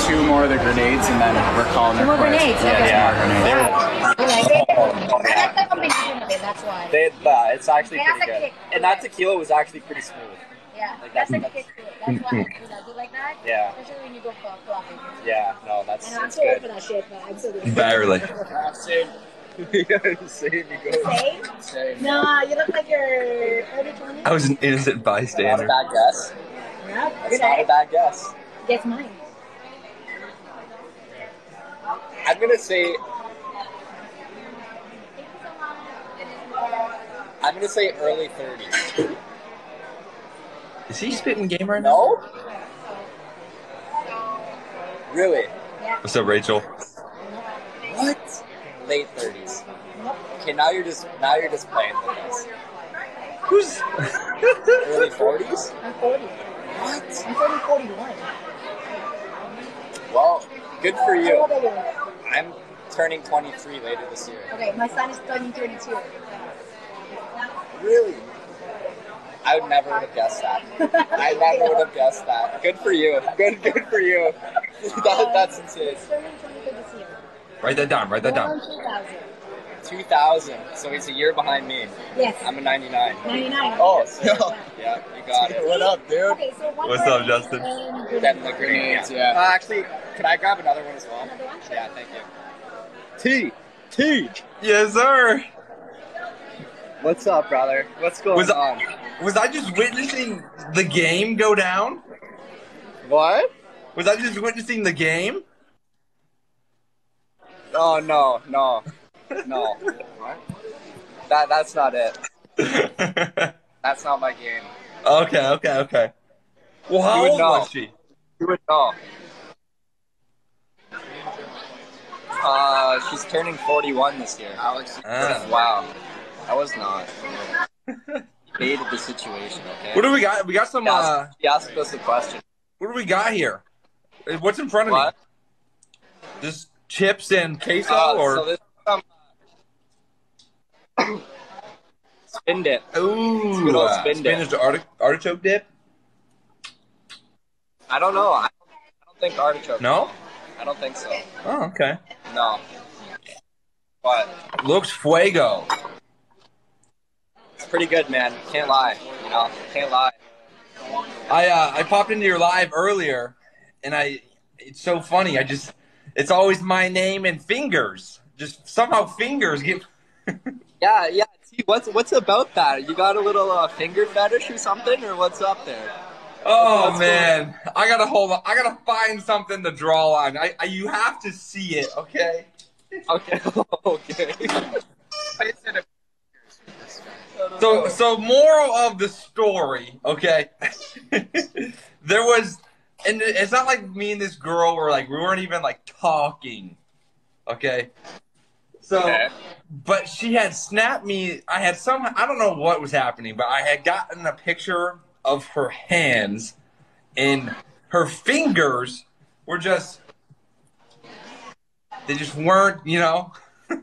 two more of the grenades, and then we're calling Two it more quits. grenades, Yeah, okay. yeah. more grenades. mean? I like it. I like the combination of it, that's why. They, uh, it's actually It pretty good. kick And that tequila was actually pretty smooth. Yeah, Like, that's that's- like a kick to it. That's why I do that. Do like that? Yeah. Especially when you go for flopping. Yeah, no, that's And I'm it's too old for that shit, but I'm still doing Barely. Same. Same, you go. Same? Same. No, you look like you're early 20s. I was an innocent bystander. Not a bystander. bad guess. Yeah, That's good not a bad guess. Guess mine. I'm gonna say. I'm gonna say early 30s. Is he spitting game right now? No. Really? What's up, Rachel? What? Late 30s. Okay, now you're just now you're just playing with us. Who's? Early 40s? I'm 40. What? I'm turning 41. Well, good for you. old are you? I'm turning 23 later this year. Okay, my son is turning 32. Really? I would never would have guessed that. I never would have guessed that. Good for you. Good, good for you. that, that's insane. He's turning 22 this year. Write that down. Write that down. 2000. 2000. So he's a year behind me. Yes. I'm a 99. 99. Oh, Yeah. yeah, you got it. What up, dude? Okay, so What's up, Justin? and good the night. grenades, yeah. Uh, actually, can I grab another one as well? Another one? Sure. Yeah, thank you. T. T. Yes, sir. What's up, brother? What's going Was- on? Was I just witnessing the game go down? What? Was I just witnessing the game? Oh no, no, no. That that's not it. That's not my game. okay, okay. Okay. Well, how old know. was she? You would know. Uh, she's turning 41 this year. Alex, Ah. Wow. I was not. Baited the situation, okay? What do we got? We got some. He Uh, asked, he asked us a question. what do we got here? Uh, What's in front of What? me? Just chips and queso, Uh, or so this um, spin dip. ooh, good old uh, spin dip. spinach arti- artichoke dip? I don't know. I don't, I don't think artichoke. No. I don't think so. Oh, okay. No. But Looks fuego. it's pretty good, man. Can't lie. You know, can't lie. I uh, I popped into your live earlier, and I it's so funny. I just it's always my name and fingers. Just somehow fingers get. Yeah, yeah. See, what's what's about that? You got a little uh, finger fetish or something, or what's up there? Oh What's man, I gotta hold on. I gotta find something to draw on. I, I you have to see it, okay? Okay, okay. So so moral of the story, okay? there was, and it's not like me and this girl were like we weren't even like talking, okay? So. Okay. but she had snapped me. I had some. I don't know what was happening, but I had gotten a picture of her hands, and her fingers were just. They just weren't, you know,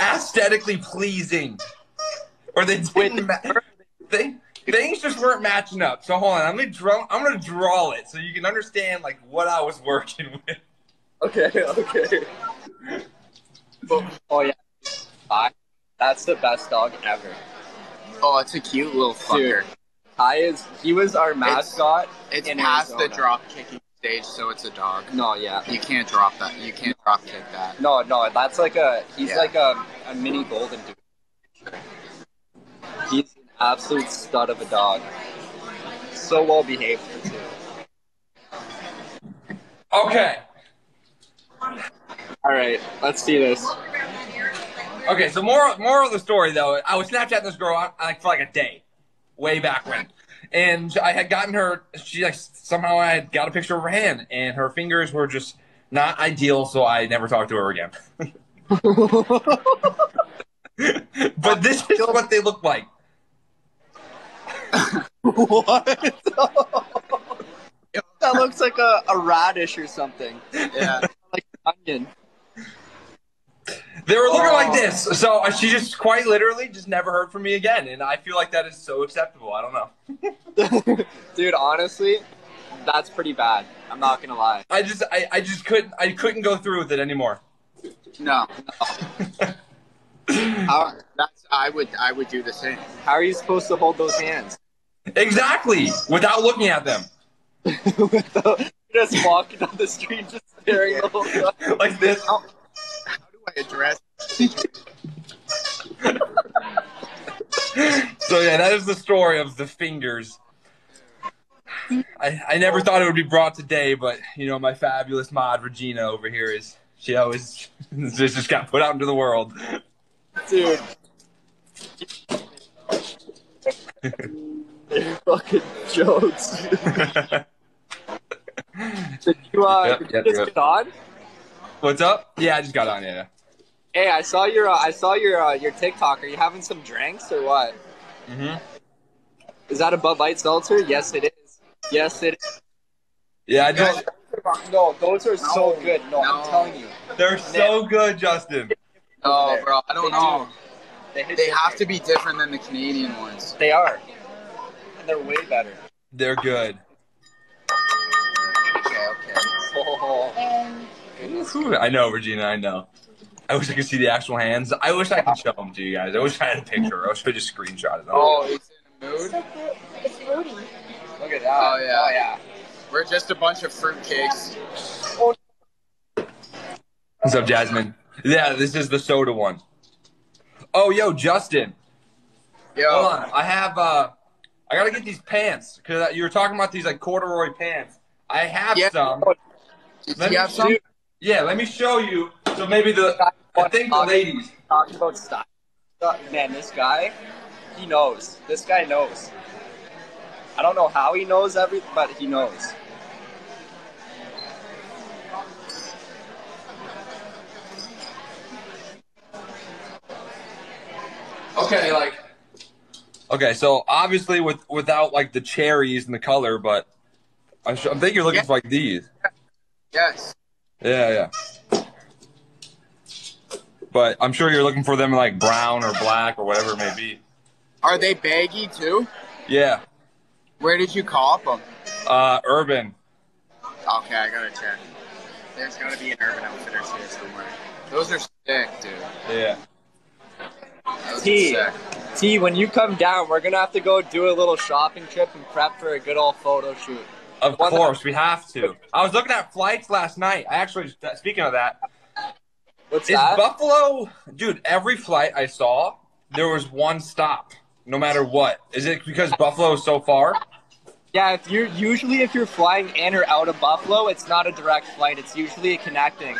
aesthetically pleasing, or they didn't. Ma- they things just weren't matching up. So hold on, I'm gonna draw. I'm gonna draw it so you can understand like what I was working with. Okay, okay. Oh, oh yeah, Ty, that's the best dog ever. Oh, it's a cute little fucker. Ty is he was our mascot. It's in past the drop kicking stage, so it's a dog. No, yeah, You can't drop that. You can't drop kick that. no, no. That's like a he's Yeah. like a, a mini golden dude. Absolute stud of a dog. So well behaved too. Okay. All right, let's see this. Okay, so moral moral of the story though, I was Snapchatting this girl uh, like for like a day, way back when, and I had gotten her. She like somehow I had got a picture of her hand, and her fingers were just not ideal, so I never talked to her again. but this is what they look like. What? that looks like a, a radish or something. Yeah. Like onion. They were looking like this, so uh, she just quite literally just never heard from me again, and I feel like that is so acceptable. I don't know. Dude, honestly, that's pretty bad. I'm not gonna lie. I just I, I just couldn't I couldn't go through with it anymore. No. How, that's I would I would do the same. How are you supposed to hold those hands? Exactly. Without looking at them. just walking down the street, just staring the whole time. Like this. How do I address? So yeah, that is the story of the fingers. I, I never thought it would be brought today, but you know my fabulous mod Regina over here is she always this just got put out into the world. Dude. They're fucking jokes. Did you, uh, Yep, did yep, you just yep. get on? What's up? Yeah, I just got on. Yeah. Hey, I saw your, uh, I saw your, uh, your TikTok. Are you having some drinks or what? hmm Is that a Bud Light seltzer? Yes, it is. Yes, it is. Yeah, I don't. No, those are so good. No, No. I'm telling you. They're so good, Justin. No, bro, I don't They know. They, hit They have to be different than the Canadian ones. They are. And they're way better. They're good. Okay, okay. Oh, And goodness. Whew, I know, Regina. I know. I wish I could see the actual hands. I wish I could show them to you guys. I wish I had a picture. I wish I could just screenshot it. Oh, he's in a mood. so cute. It's fruity. Look at that. Oh, yeah. Oh, yeah. We're just a bunch of fruitcakes. What's up, Jasmine? Yeah, this is the soda one. Oh, yo, Justin. Yo, Hold on. I have. uh I gotta get these pants because you were talking about these like corduroy pants. I have Yeah. some. Let you me have some? Yeah, let me show you. So maybe the. I think the ladies. Talking about style. Man, this guy, he knows. This guy knows. I don't know how he knows everything, but he knows. Okay, like. Okay, so obviously with without like the cherries and the color, but I, sh- I think you're looking Yeah. for like these. Yes. Yeah, yeah. But I'm sure you're looking for them like brown or black or whatever it may be. Are they baggy too? Yeah. Where did you cop them? Uh, urban. Okay, I gotta check. There's gotta be an Urban Outfitters here somewhere. Those are sick, dude. Yeah. T. T, when you come down, we're gonna have to go do a little shopping trip and prep for a good old photo shoot. Of One- course, we have to. I was looking at flights last night. I actually, speaking of that, What's is that? Buffalo, dude? Every flight I saw, there was one stop, no matter what. Is it because Buffalo is so far? Yeah, if you're usually if you're flying in or out of Buffalo, it's not a direct flight. It's usually a connecting.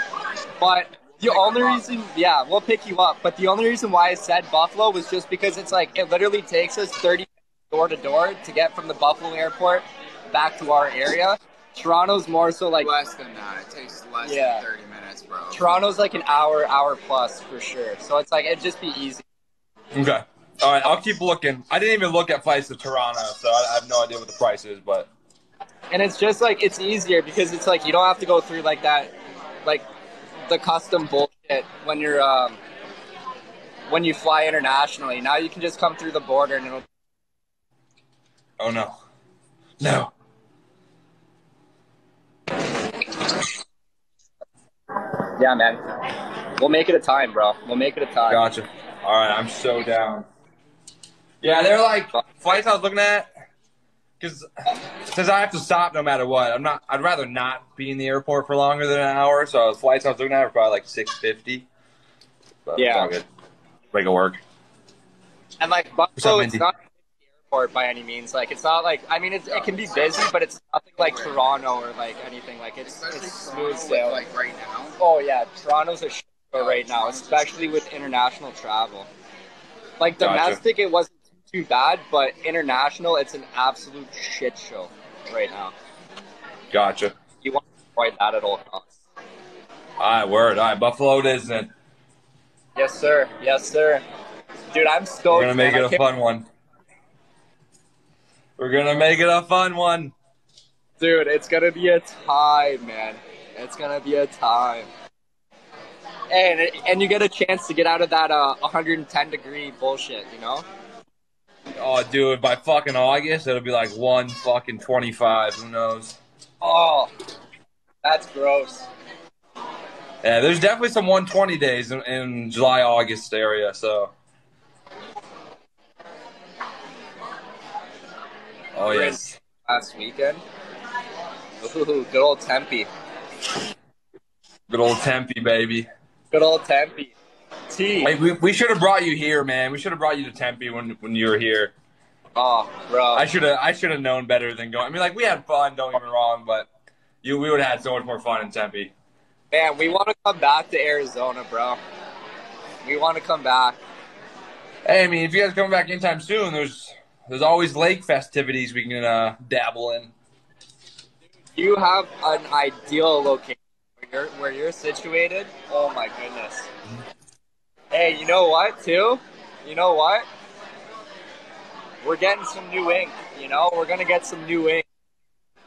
But the only reason, yeah, we'll pick you up. But the only reason why I said Buffalo was just because it's like it literally takes us 30 door to door to get from the Buffalo airport back to our area. Toronto's more so like less than that. It takes less Yeah. than 30 minutes, bro. Toronto's like an hour, hour plus for sure. So it's like it'd just be easy. Okay. All right, I'll keep looking. I didn't even look at flights to Toronto, so I I have no idea what the price is. But And it's just like it's easier because it's like you don't have to go through like that, like the custom bullshit when you're um when you fly internationally. Now you can just come through the border and it'll. oh no, no. Yeah, man. We'll make it a time, bro. We'll make it a time. Gotcha. All right, I'm so down. Yeah, they're like flights I was looking at because since I have to stop no matter what, I'm not. I'd rather not be in the airport for longer than an hour. So the flights I was looking at were probably like six fifty. Yeah. it's all good. Make it work. And like What's up, Buffalo, it's not the airport by any means. Like it's not like I mean it's, it can be busy, but it's nothing like Toronto or like anything. Like it's it's smooth sailing. Like right now. Oh yeah, Toronto's a shit show right now, especially with international travel. Like Gotcha. domestic, it wasn't too bad, but international, it's an absolute shit show right now. Gotcha. You want to avoid that at all costs. All right, word. All right, Buffalo it is then. Yes, sir. Yes, sir. Dude, I'm stoked. We're gonna make man. it a fun one. We're gonna make it a fun one. Dude, it's gonna be a time, man. It's gonna be a time. And and you get a chance to get out of that uh, 110 degree bullshit, you know? Oh, dude, by fucking August, it'll be like one fucking twenty-five. Who knows? Oh, that's gross. Yeah, there's definitely some 120 days in, in July, August area. So. Oh yes. Last weekend. Ooh, good old Tempe. Good old Tempe, baby. Good old Tempe. Hey, we, we should have brought you here, man. We should have brought you to Tempe when when you were here. Oh, bro. I should have I should have known better than going. I mean, like we had fun. Don't get me wrong, but you we would have had so much more fun in Tempe. Man, we want to come back to Arizona, bro. We want to come back. Hey, I mean, if you guys come back anytime soon, there's there's always lake festivities we can uh, dabble in. You have an ideal location where you're, where you're situated. Oh my goodness. Hey, you know what, too? You know what? We're getting some new ink. You know, we're gonna get some new ink.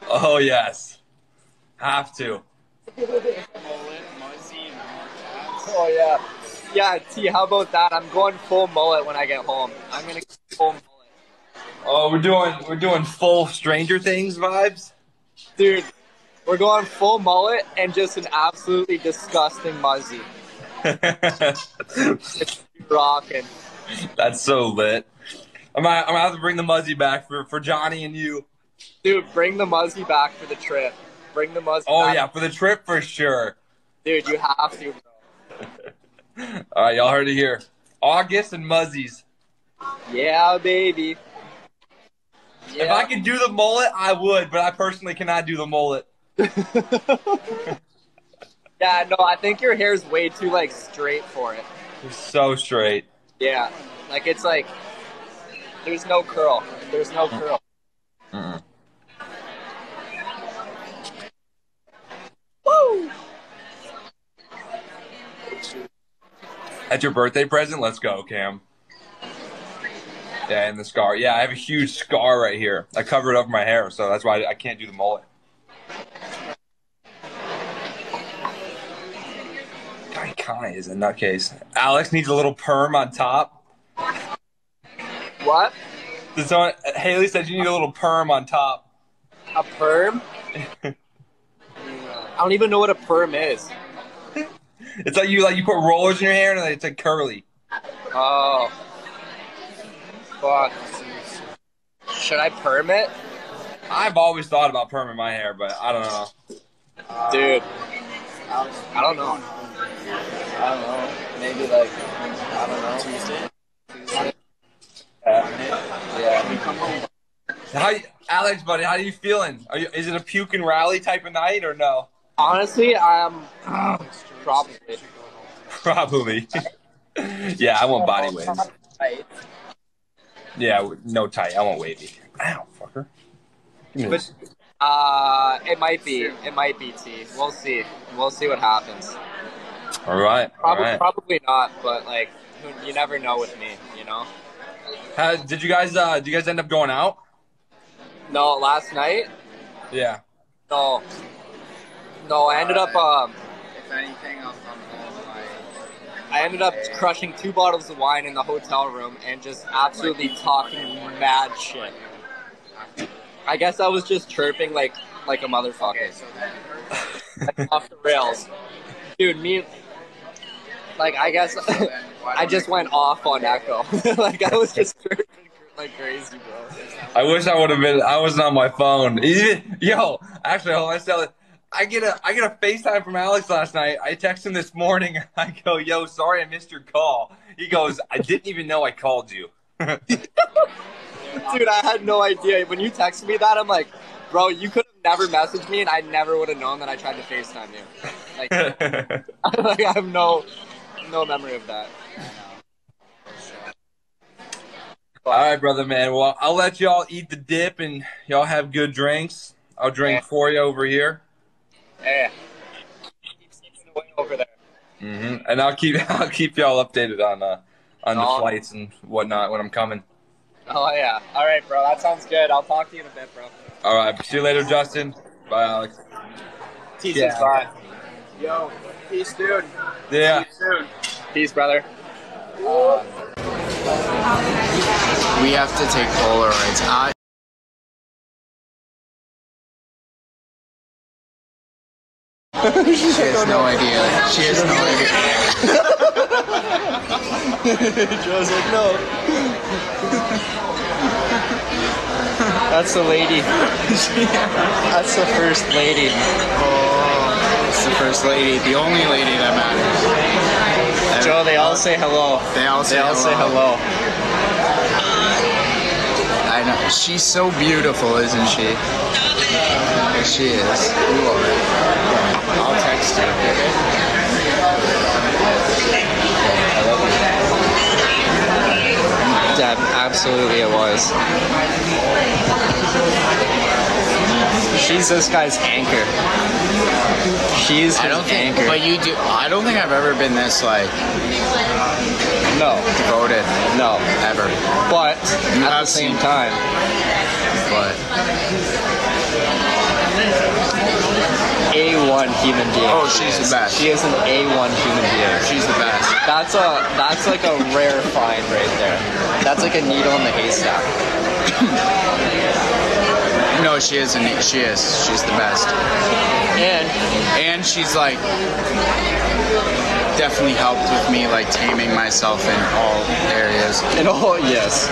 Oh yes, have to. Oh yeah, yeah. T, how about that? I'm going full mullet when I get home. I'm gonna go full mullet, Oh, we're doing we're doing full Stranger Things vibes. dude. We're going full mullet and just an absolutely disgusting muzzy. Rocking. That's so lit. I'm gonna, I'm gonna have to bring the muzzy back for, for Johnny and you. Dude, bring the muzzy back for the trip. Bring the muzzy. Oh back. yeah, for the trip for sure. dude, you have to, bro. All right, y'all heard it here. August and muzzies. Yeah, baby. Yeah. If I could do the mullet, I would, but I personally cannot do the mullet. yeah, no, I think your hair's way too like straight for it. It's so straight. Yeah, like it's like there's no curl. There's no mm. curl. Mm-mm. Woo! That's your birthday present? Let's go, Cam. Yeah, and the scar. Yeah, I have a huge scar right here. I covered over my hair, so that's why I can't do the mullet. Kai is a nutcase. Alex needs a little perm on top. What? Someone, Haley said you need a little perm on top. A perm? I don't even know what a perm is. It's like you like you put rollers in your hair and it's like curly. Oh. Fuck. Should I perm it? I've always thought about perming my hair, but I don't know. Dude. I don't know. I don't know. Maybe like I don't know. Tuesday. Tuesday. Yeah. How, you- Alex, buddy, how are you feeling? Are you, is it a puke and rally type of night or no? Honestly, I'm um, probably. Probably. yeah, I want body waves. Yeah, no tight. I want wavy. Ow, fucker. But uh, it might be. It might be T. We'll see. We'll see what happens. All right, Probably, right. probably not. But like, you never know with me. You know. How, did you guys? Uh, did you guys end up going out? No, last night. Yeah. No. No, I ended up. Um, If anything, I'll come home like. I ended up crushing two bottles of wine in the hotel room and just absolutely talking mad shit. I guess I was just chirping like like a motherfucker. Okay, so then. off the rails. Dude, me like I guess I just went off on Echo. like I was just like crazy, bro. I wish I would have been. I wasn't on my phone. Even, yo, actually, hold on. I tell it. I get a I get a FaceTime from Alex last night. I text him this morning. I go, "Yo, sorry I missed your call." He goes, "I didn't even know I called you." Dude, I had no idea. When you texted me that, I'm like, bro, you could have never messaged me and I never would have known that I tried to FaceTime you. Like, like I have no no memory of that. All right, brother, man. Well, I'll let y'all eat the dip and y'all have good drinks. I'll drink for you over here. Hey. Keep sleeping away over there. hmm And I'll keep I'll keep y'all updated on uh on the Oh. flights and whatnot when I'm coming. Oh yeah. All right, bro. That sounds good. I'll talk to you in a bit, bro. All right. See you later, Justin. Bye, Alex. Peace, Yeah. bye. Yo, peace, dude. Yeah. Soon. Peace, brother. We have to take Polaroids. I she has no idea. She has no idea. Joe's like, no. That's the lady. That's the first lady. Oh. It's the first lady, the only lady that matters. Joe, they all say hello. They all say They all say hello. hello. I know. She's so beautiful, isn't she? She is. You. I'll text you. Deb, absolutely it was. She's this guy's anchor. She's his I don't think, anchor. but you do. I don't think I've ever been this like no, devoted no. ever. But You at the same time, But A1 human being. Oh, she she's the best. She is an A1 human being. she's the best. That's a that's like a rare find right there. That's like a needle in the haystack. No, she is, and She is. She's the best. And And she's like definitely helped with me like taming myself in all areas. and oh yes.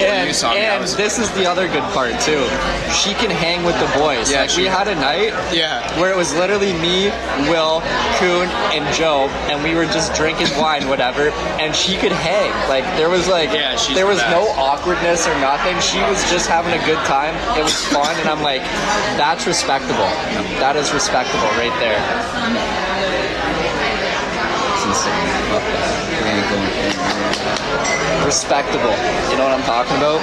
And, you saw me, I and this is the other good part too. She can hang with the boys. Yeah, like she- we had a night Yeah. where it was literally me, Will, Kuhn, and Joe, and we were just drinking wine, whatever, and she could hang. Like there was like Yeah, she's there was best. no awkwardness or nothing. She was just having a good time. It was fun, and I'm like, that's respectable. That is respectable right there. It's insane. Respectable. You know what I'm talking about?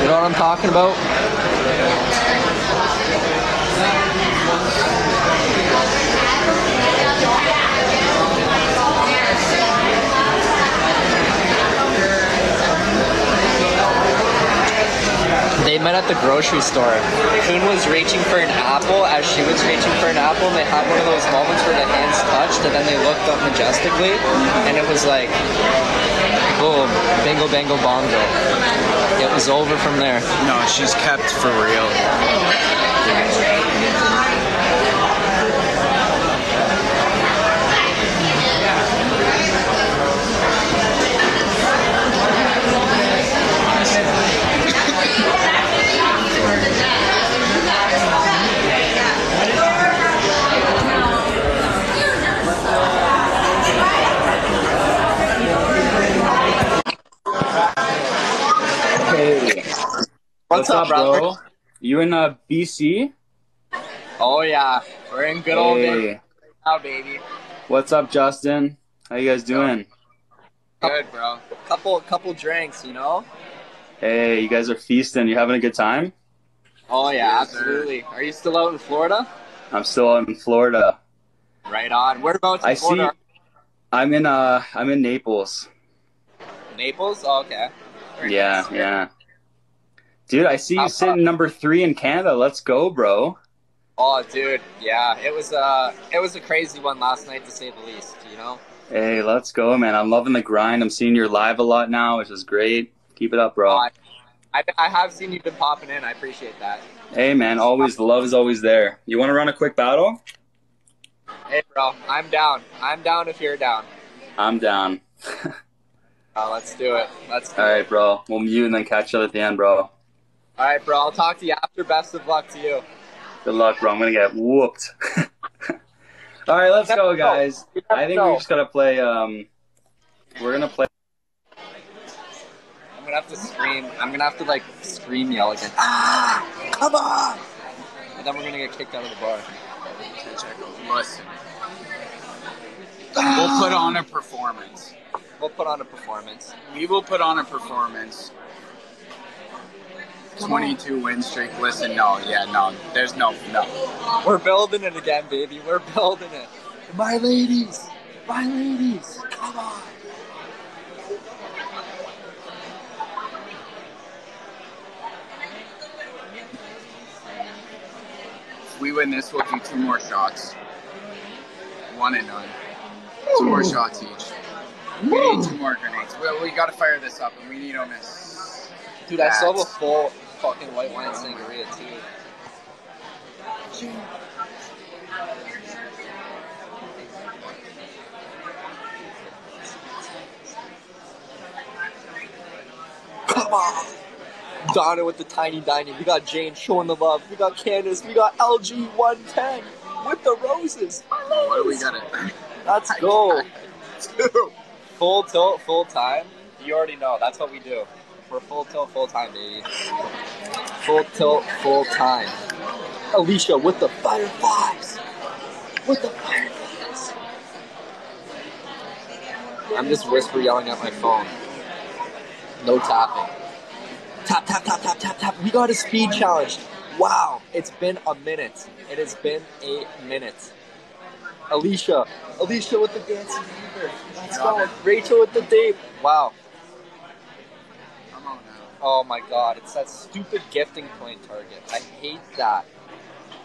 You know what I'm talking about? Met at the grocery store. Kuhn was reaching for an apple as she was reaching for an apple, and they had one of those moments where the hands touched, and then they looked up majestically, and it was like, boom, bingo, bango, bongo. It was over from there. No, she's kept for real. What's, up, brother? You in uh, BC? Oh yeah, we're in good old Hey, now, baby. what's up, Justin? How you guys doing? Good, bro. Couple, couple drinks, you know. Hey, you guys are feasting. You having a good time? Oh yeah, absolutely. Are you still out in Florida? I'm still out in Florida. Right on. Whereabouts in I see. I'm in uh, I'm in Naples. Naples. Oh, okay. Very Yeah, nice. yeah. Dude, I see you sitting number three in Canada. Let's go, bro. Oh, dude. Yeah, it was uh, it was a crazy one last night to say the least. You know. Hey, let's go, man. I'm loving the grind. I'm seeing you're live a lot now, which is great. Keep it up, bro. Oh, I, I, have seen you've been popping in. I appreciate that. Hey, man. Always the love is always there. You want to run a quick battle? Hey, bro. I'm down. I'm down if you're down. I'm down. Uh, let's do it. Let's do All right, bro. We'll mute and then catch you at the end, bro. All right, bro. I'll talk to you after. Best of luck to you. Good luck, bro. I'm gonna get whooped. All right, let's go, guys. I think know. we just gotta play. Um, we're gonna play. I'm gonna have to scream. I'm gonna have to like scream yell again. Ah, come on! And then we're gonna get kicked out of the bar. Listen. We'll put on a performance. We'll put on a performance. We will put on a performance. 22 win streak. Listen, no, yeah, no. There's no, no. We're building it again, baby. We're building it. My ladies, my ladies, come on. If we win this, we'll do two more shots. One and none. Two more shots each. We need two more grenades. We, we gotta fire this up, and we need to miss. Dude, I still have a full fucking white wine sangria too. Come on. Donna with the tiny dining. We got Jane showing the love. We got Candace. We got LG 110 with the roses. What do we got it? Let's go. Full tilt, full time. You already know. That's what we do. We're full tilt, full time, baby. Full tilt, full time. Alicia with the fireflies. With the fireflies. I'm just whisper yelling at my phone. No tapping. Tap, tap, tap, tap, tap, tap. We got a speed challenge. Wow, it's been a minute. It has been a minute. Alicia, Alicia with the dancing fever. Let's go. Rachel with the date. Wow. Come on now. Oh my god, it's that stupid gifting point target. I hate that.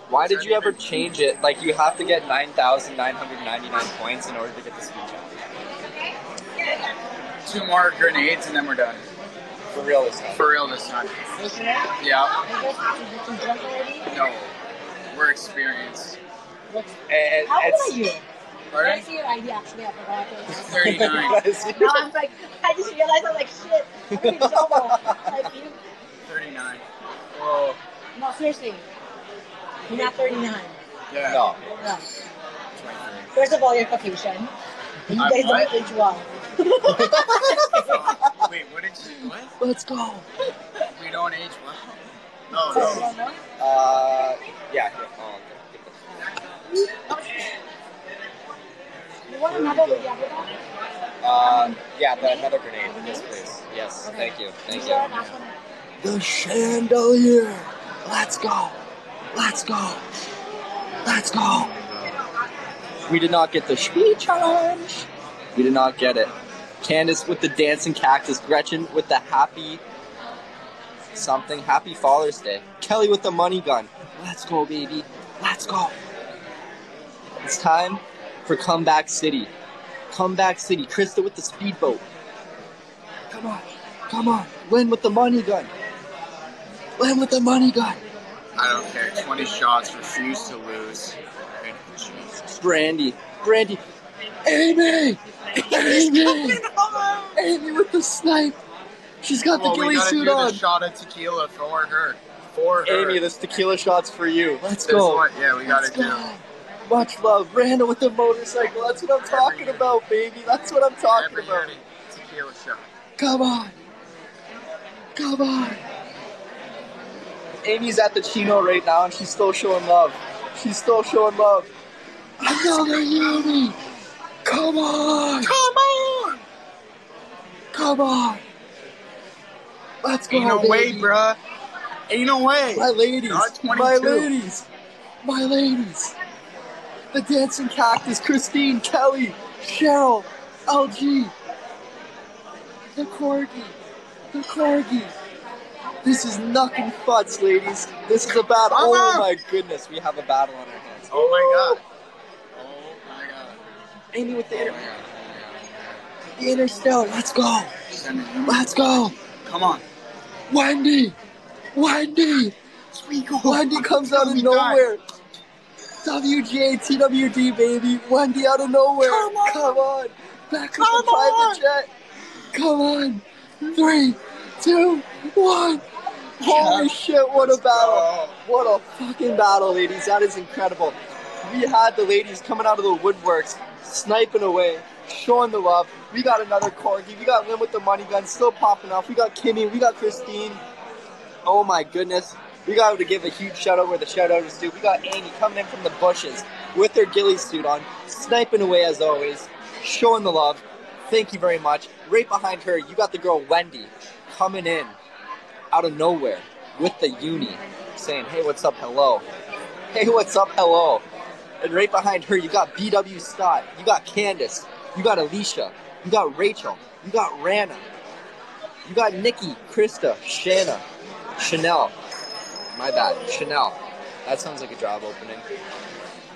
Why did you ever change it? Like you have to get 9,999 points in order to get the speed challenge. Two more grenades, and then we're done. For real this time. For real this time. This one? Yeah. You guys you can drunk already? No. We're experienced. What's, how old are you? Pardon? Can I see your ID actually? I forgot it. 39. No, I'm like, I just realized I'm like, shit. I'm in trouble. Like, you, 39. oh, no, seriously. You're not 39. Yeah. no. No. First of all, you're Caucasian. And you I'm guys what? don't age well. Wait, what did you. What? Let's go. We don't age well. Oh, no. Uh, yeah. here. Oh, okay. You want another with the other one? Uh, yeah, the, another grenade. Yes, please. Yes, thank you. Thank you. there an last one? The chandelier. Let's go. Let's go. Let's go. We did not get the speed challenge. We did not get it. Candace with the dancing cactus. Gretchen with the happy something. Happy Father's Day. Kelly with the money gun. Let's go, baby. Let's go. It's time for Comeback City. Comeback City. Krista with the speedboat. Come on. Come on. Lynn with the money gun. Lynn with the money gun. I don't care. 20 shots, refuse to lose. Brandy. Brandy. Amy! Amy! Amy with the snipe. She's got the we ghillie suit do on. the shot of tequila for her. For her. Amy, this tequila shot's for you. Let's go. yeah, we gotta Let's do. Much love. Randall with the motorcycle. That's what I'm talking about, baby. That's what I'm talking about. tequila shot. Come on. Come on. Amy's at the Chino right now and she's still showing love. She's still showing love. Another Uni. Come on. Come on. Come on. Let's go. Ain't no way, bruh. Ain't no way. My ladies. My ladies. My ladies. The dancing cactus, Christine, Kelly, Cheryl, LG. The corgi. The corgi. This is nothing futs, ladies. This is a battle. Oh my goodness, we have a battle on our hands. Oh my god. Oh my god. Amy with the, god. the interstellar. Let's go. Let's go. Come on. Wendy. Wendy. Wendy comes out of nowhere. WGA TWD baby. Wendy out of nowhere. Come on. Come on. Back Come the private jet. Come on. Three, two, one. Holy shit, what a battle. What a fucking battle, ladies. That is incredible. We had the ladies coming out of the woodworks, sniping away, showing the love. We got another corgi. We got Lynn with the money gun, still popping off. We got Kimmy. We got Christine. Oh my goodness. We got to give a huge shout out where the shout out is due. We got Amy coming in from the bushes with her ghillie suit on, sniping away as always, showing the love. Thank you very much. Right behind her, you got the girl Wendy coming in out of nowhere with the uni saying, Hey, what's up? Hello. Hey, what's up? Hello. And right behind her, you got BW Scott, you got Candace, you got Alicia, you got Rachel, you got Rana, you got Nikki, Krista, Shanna, Chanel. My bad, Chanel. That sounds like a job opening.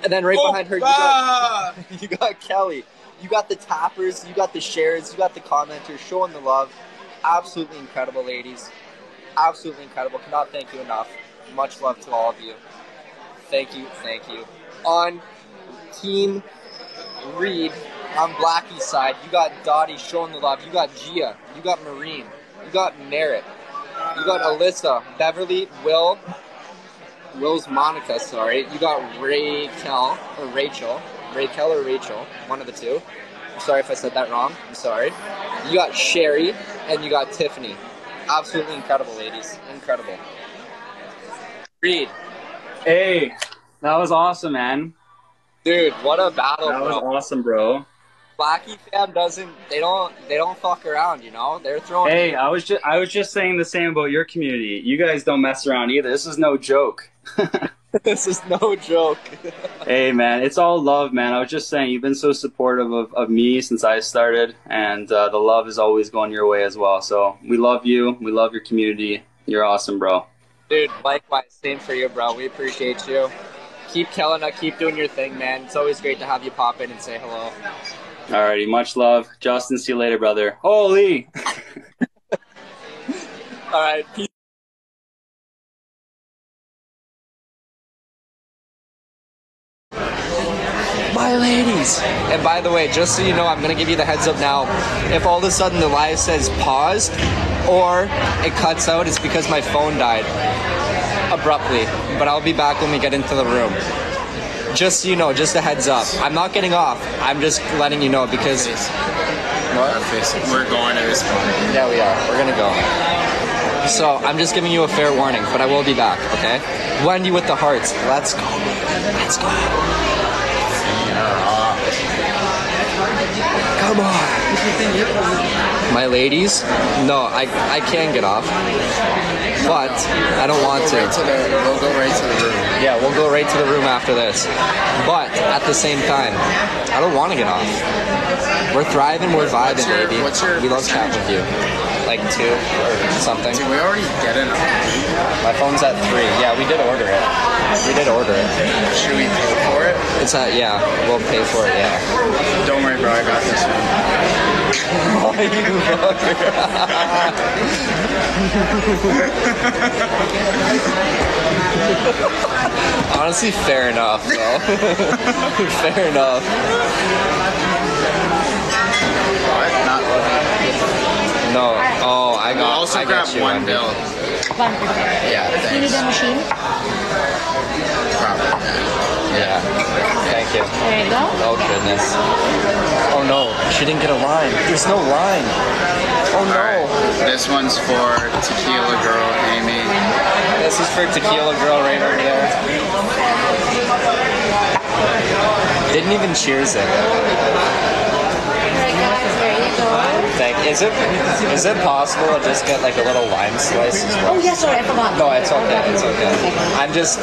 And then right oh, behind her, you got, you got Kelly. You got the tappers, you got the shares, you got the commenters showing the love. Absolutely incredible, ladies. Absolutely incredible. Cannot thank you enough. Much love to all of you. Thank you, thank you. On Team Reed, on Blackie's side, you got Dottie showing the love. You got Gia. You got Marine. You got Merritt. You got Alyssa, Beverly, Will, Will's Monica, sorry. You got Rachel, or Rachel. Rachel or Rachel, one of the two. I'm sorry if I said that wrong. I'm sorry. You got Sherry, and you got Tiffany. Absolutely incredible, ladies. Incredible. Reed. Hey, that was awesome, man. Dude, what a battle, That was awesome, bro. Blackie fam doesn't they don't they don't fuck around, you know? They're throwing Hey, I was just I was just saying the same about your community. You guys don't mess around either. This is no joke. this is no joke. Hey man, it's all love, man. I was just saying you've been so supportive of, of me since I started, and uh, the love is always going your way as well. So we love you. We love your community. You're awesome, bro. Dude, likewise, same for you, bro. We appreciate you. Keep killing it, keep doing your thing, man. It's always great to have you pop in and say hello. Alrighty, much love, Justin. See you later, brother. Holy. All right, peace. My ladies. And by the way, just so you know, I'm gonna give you the heads up now. If all of a sudden the live says paused or it cuts out, it's because my phone died abruptly. But I'll be back when we get into the room. Just so you know, just a heads up. I'm not getting off. I'm just letting you know because. What? We're going to this one. Yeah, we are. We're gonna go. So I'm just giving you a fair warning, but I will be back. Okay? Wendy with the hearts. Let's go. Let's go. Come on. My ladies? No, I I can get off, but I don't want to. Right to the, we'll go right to the room. Yeah, we'll go right to the room after this. But at the same time, I don't want to get off. We're thriving, we're vibing, What's your- baby. what's your we love chatting with you. Like two or something. Did we already get it? My phone's at three. Yeah, we did order it. We did order it. Should we pay for it? It's at yeah. We'll pay for it. Yeah. Don't worry, bro. I got this one. Oh, you fucker. Honestly, fair enough, though. fair enough. What? Not No. Oh, I got. also I grab got you, one Wendy. bill. One. Yeah, You need a machine? Probably. Yeah. Thank you. There you go. Oh goodness. Oh no, she didn't get a line. There's no line. Oh no. This one's for Tequila Girl Amy. This is for Tequila Girl right over here. Didn't even cheers it. Alright guys, there you go. Thank. Is it is it possible to just get like a little lime slice as well? Oh yeah, sorry, I forgot. No, it's okay. It's okay. I'm just.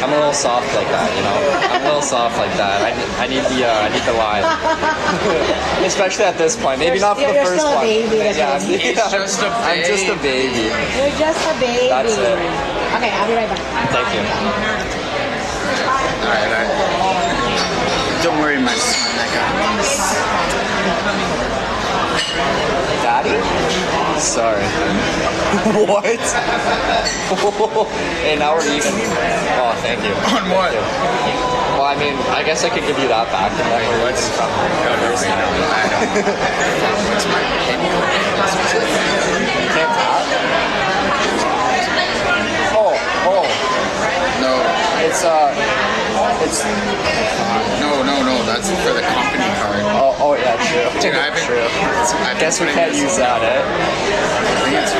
I'm a little soft like that, you know. I'm a little soft like that. I, I need the uh, I need the lime, especially at this point. Maybe You're not for the still- you're first still a one. baby, yeah, what I'm, it is. yeah, It's just a I'm just a baby. You're just a baby. That's it. Okay, I'll be right back. Thank you. Alright, alright. Don't worry, my son. I got this. Daddy? Sorry. what? hey, now we're even. Oh, thank you. On what? Well, I mean, I guess I could give you that back and we're even from What's my pin code? You can't tap? Oh, oh. No, It's, uh, it's, no, no, no. That's for the company card. oh, oh yeah, true. Dude, I've been, true. I've been Guess we can't use that, eh? I think it's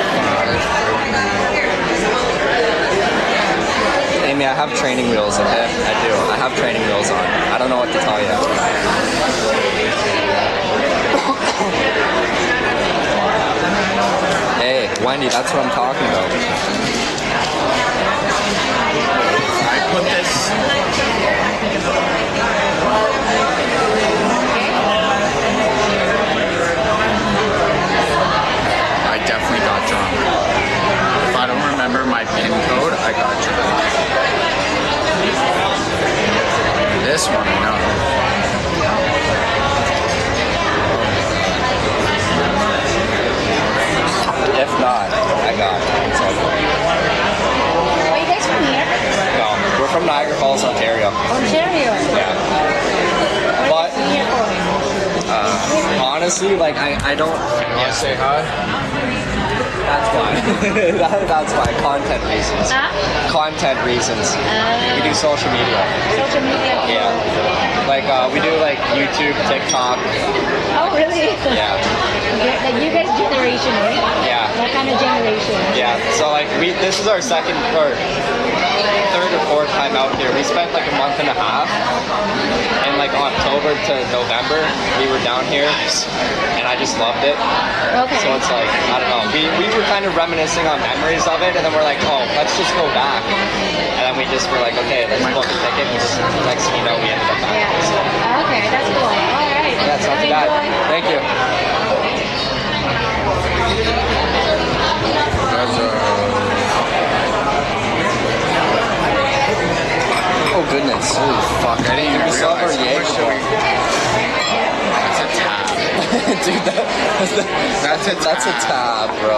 Amy, I have training wheels, okay? I do. I have training wheels on. I don't know what to tell you. Hey, Wendy, that's what I'm talking about put this I definitely got drunk. If I don't remember my pin code, I got drunk. This one, no. If not, I got it. Are you guys from here? from Niagara Falls, Ontario. Ontario. Yeah. But uh, honestly, like I, I don't. You want to say hi? That's why. that's why. Content reasons. Huh? Content reasons. Uh, we do social media. Social media. Yeah. Like uh, we do like YouTube, TikTok. Oh really? Yeah. Like you guys generation, right? Yeah. That kind of generation. Yeah. So like we, this is our second or third or fourth time out here. We spent like a month and a half. In like October to November, we were down here, and I just loved it. Okay. So it's like I don't know. We we were kind of reminiscing on memories of it, and then we're like, oh, let's just go back. And then we just were like, okay, let's book a ticket. And just next thing you know, we ended up back. Yeah. So, Okay, that's cool. All right. yeah, it's not too Enjoy. bad. Thank you. That's uh, Oh goodness. Holy fuck! I didn't even We still have our realize how much we- That's a tab. Dude, that, that's, the, That's a that's a tab, bro.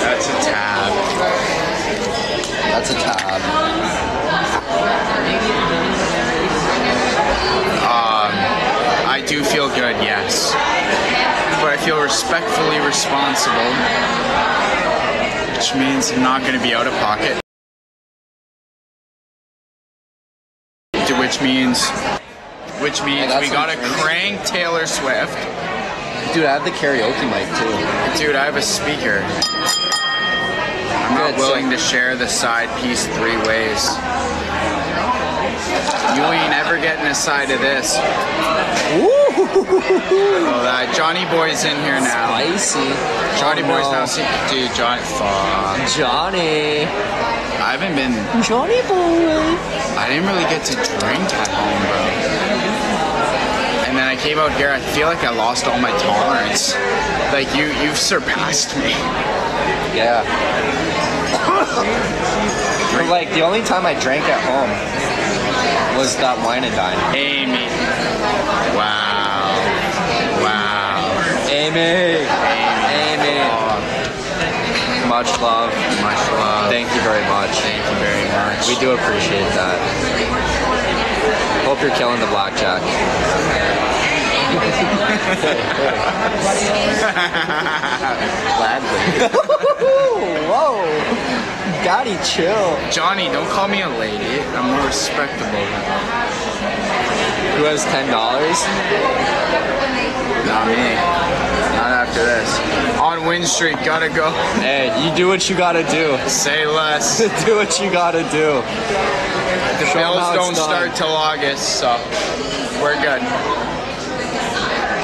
That's a tab. That's a tab. I do feel good, yes. But I feel respectfully responsible, which means I'm not going to be out of pocket. Which means, which means we gotta crank Taylor Swift. Dude, I have the karaoke mic too. Dude, I have a speaker. I'm not Good, so- willing to share the side piece three ways. You ain't ever getting a side of this. Oh, uh, that Johnny Boy's in here now. Spicy. Johnny Oh, Boy's no. now. See, dude, Johnny. Fuck. Johnny. I haven't been. Johnny boy. I didn't really get to drink at home, bro. And then I came out here. I feel like I lost all my tolerance. Like you, you've surpassed me. Yeah. Like the only time I drank at home was that wine and dine. Amy. Wow. Wow. Amy. Amy. Much love. Much love. Thank you very much. Thank you very much. We do appreciate that. Hope you're killing the blackjack. Gladly. Whoa. Daddy, chill. Johnny, don't call me a lady. I'm more respectable. Who has ten dollars? Not me. Not after this. On Win Street, gotta go. Hey, you do what you gotta do. Say less. do what you gotta do. The Show bills don't start till August, so we're good.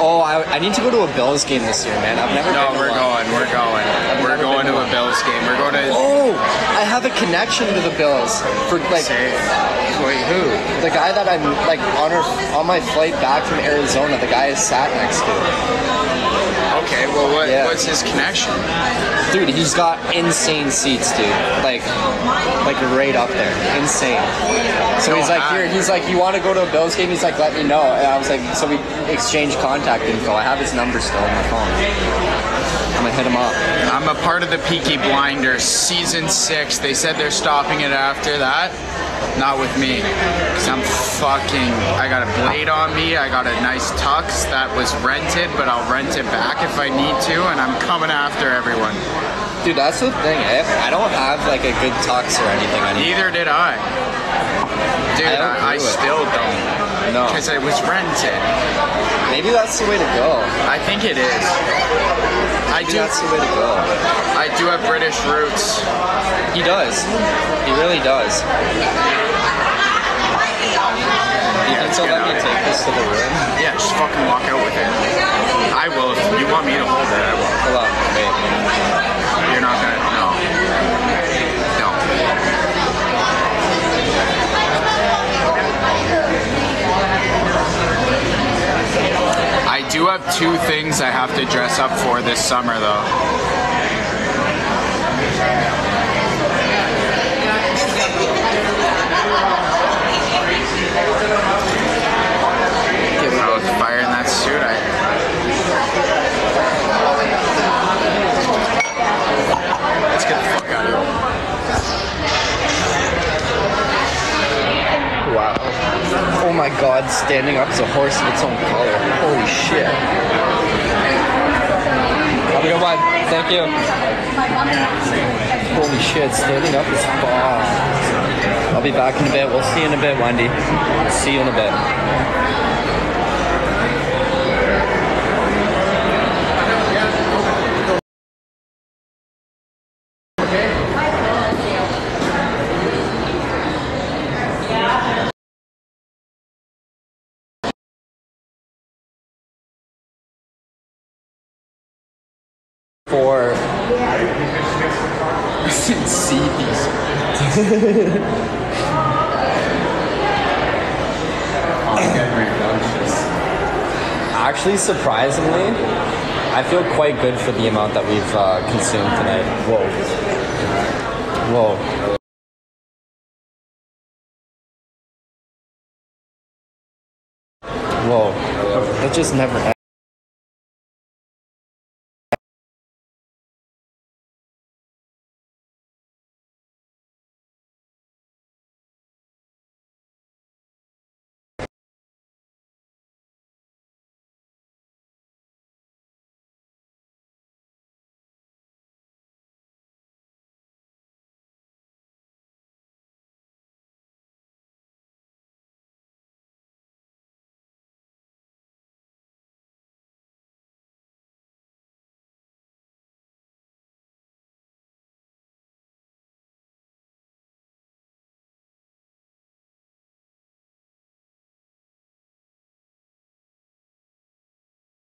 Oh, I, I need to go to a Bills game this year, man. I've never. No, been to we're one. going. We're going. We're going to a. Bills game. We're going to. Oh, have a connection to the Bills for like Say, wait, who? the guy that I'm like on our on my flight back from Arizona. The guy is sat next to. Okay, well, what, Yeah. what's his connection? Dude, he's got insane seats, dude. Like, like right up there, insane. So No, he's like, I- here. He's like, you want to go to a Bills game? He's like, let me know. And I was like, so we exchanged contact info. I have his number still on my phone. I'm gonna hit him up. I'm a part of the Peaky Blinders, season six. They said they're stopping it after that. Not with me. Because I'm fucking. I got a blade on me. I got a nice tux that was rented, but I'll rent it back if I need to, and I'm coming after everyone. Dude, that's the thing. eh? I don't have like a good tux or anything anymore. Neither did I. Dude, I I, I it. still don't. No. Because it was rented. Maybe that's the way to go. I think it is. I do. that's the way to go. I do have British roots. He does. He really does. Yeah, can let's still get let me out of take this to the room. Yeah, just fucking walk out with it. I will. If you want me to hold it, I will. Hold on, wait. You're not gonna. No. I do have two things I have to dress up for this summer, though. I was firing that suit. I. Let's get the fuck out of here. Wow. Oh my god. standing up as a horse of its own color. Holy shit. Have a good one. Thank you. Holy shit, standing up is fucked. I'll be back in a bit. We'll see you in a bit, Wendy. See you in a bit. For See these. Actually, surprisingly, I feel quite good for the amount that we've uh, consumed tonight. Whoa. Whoa. Whoa. That just never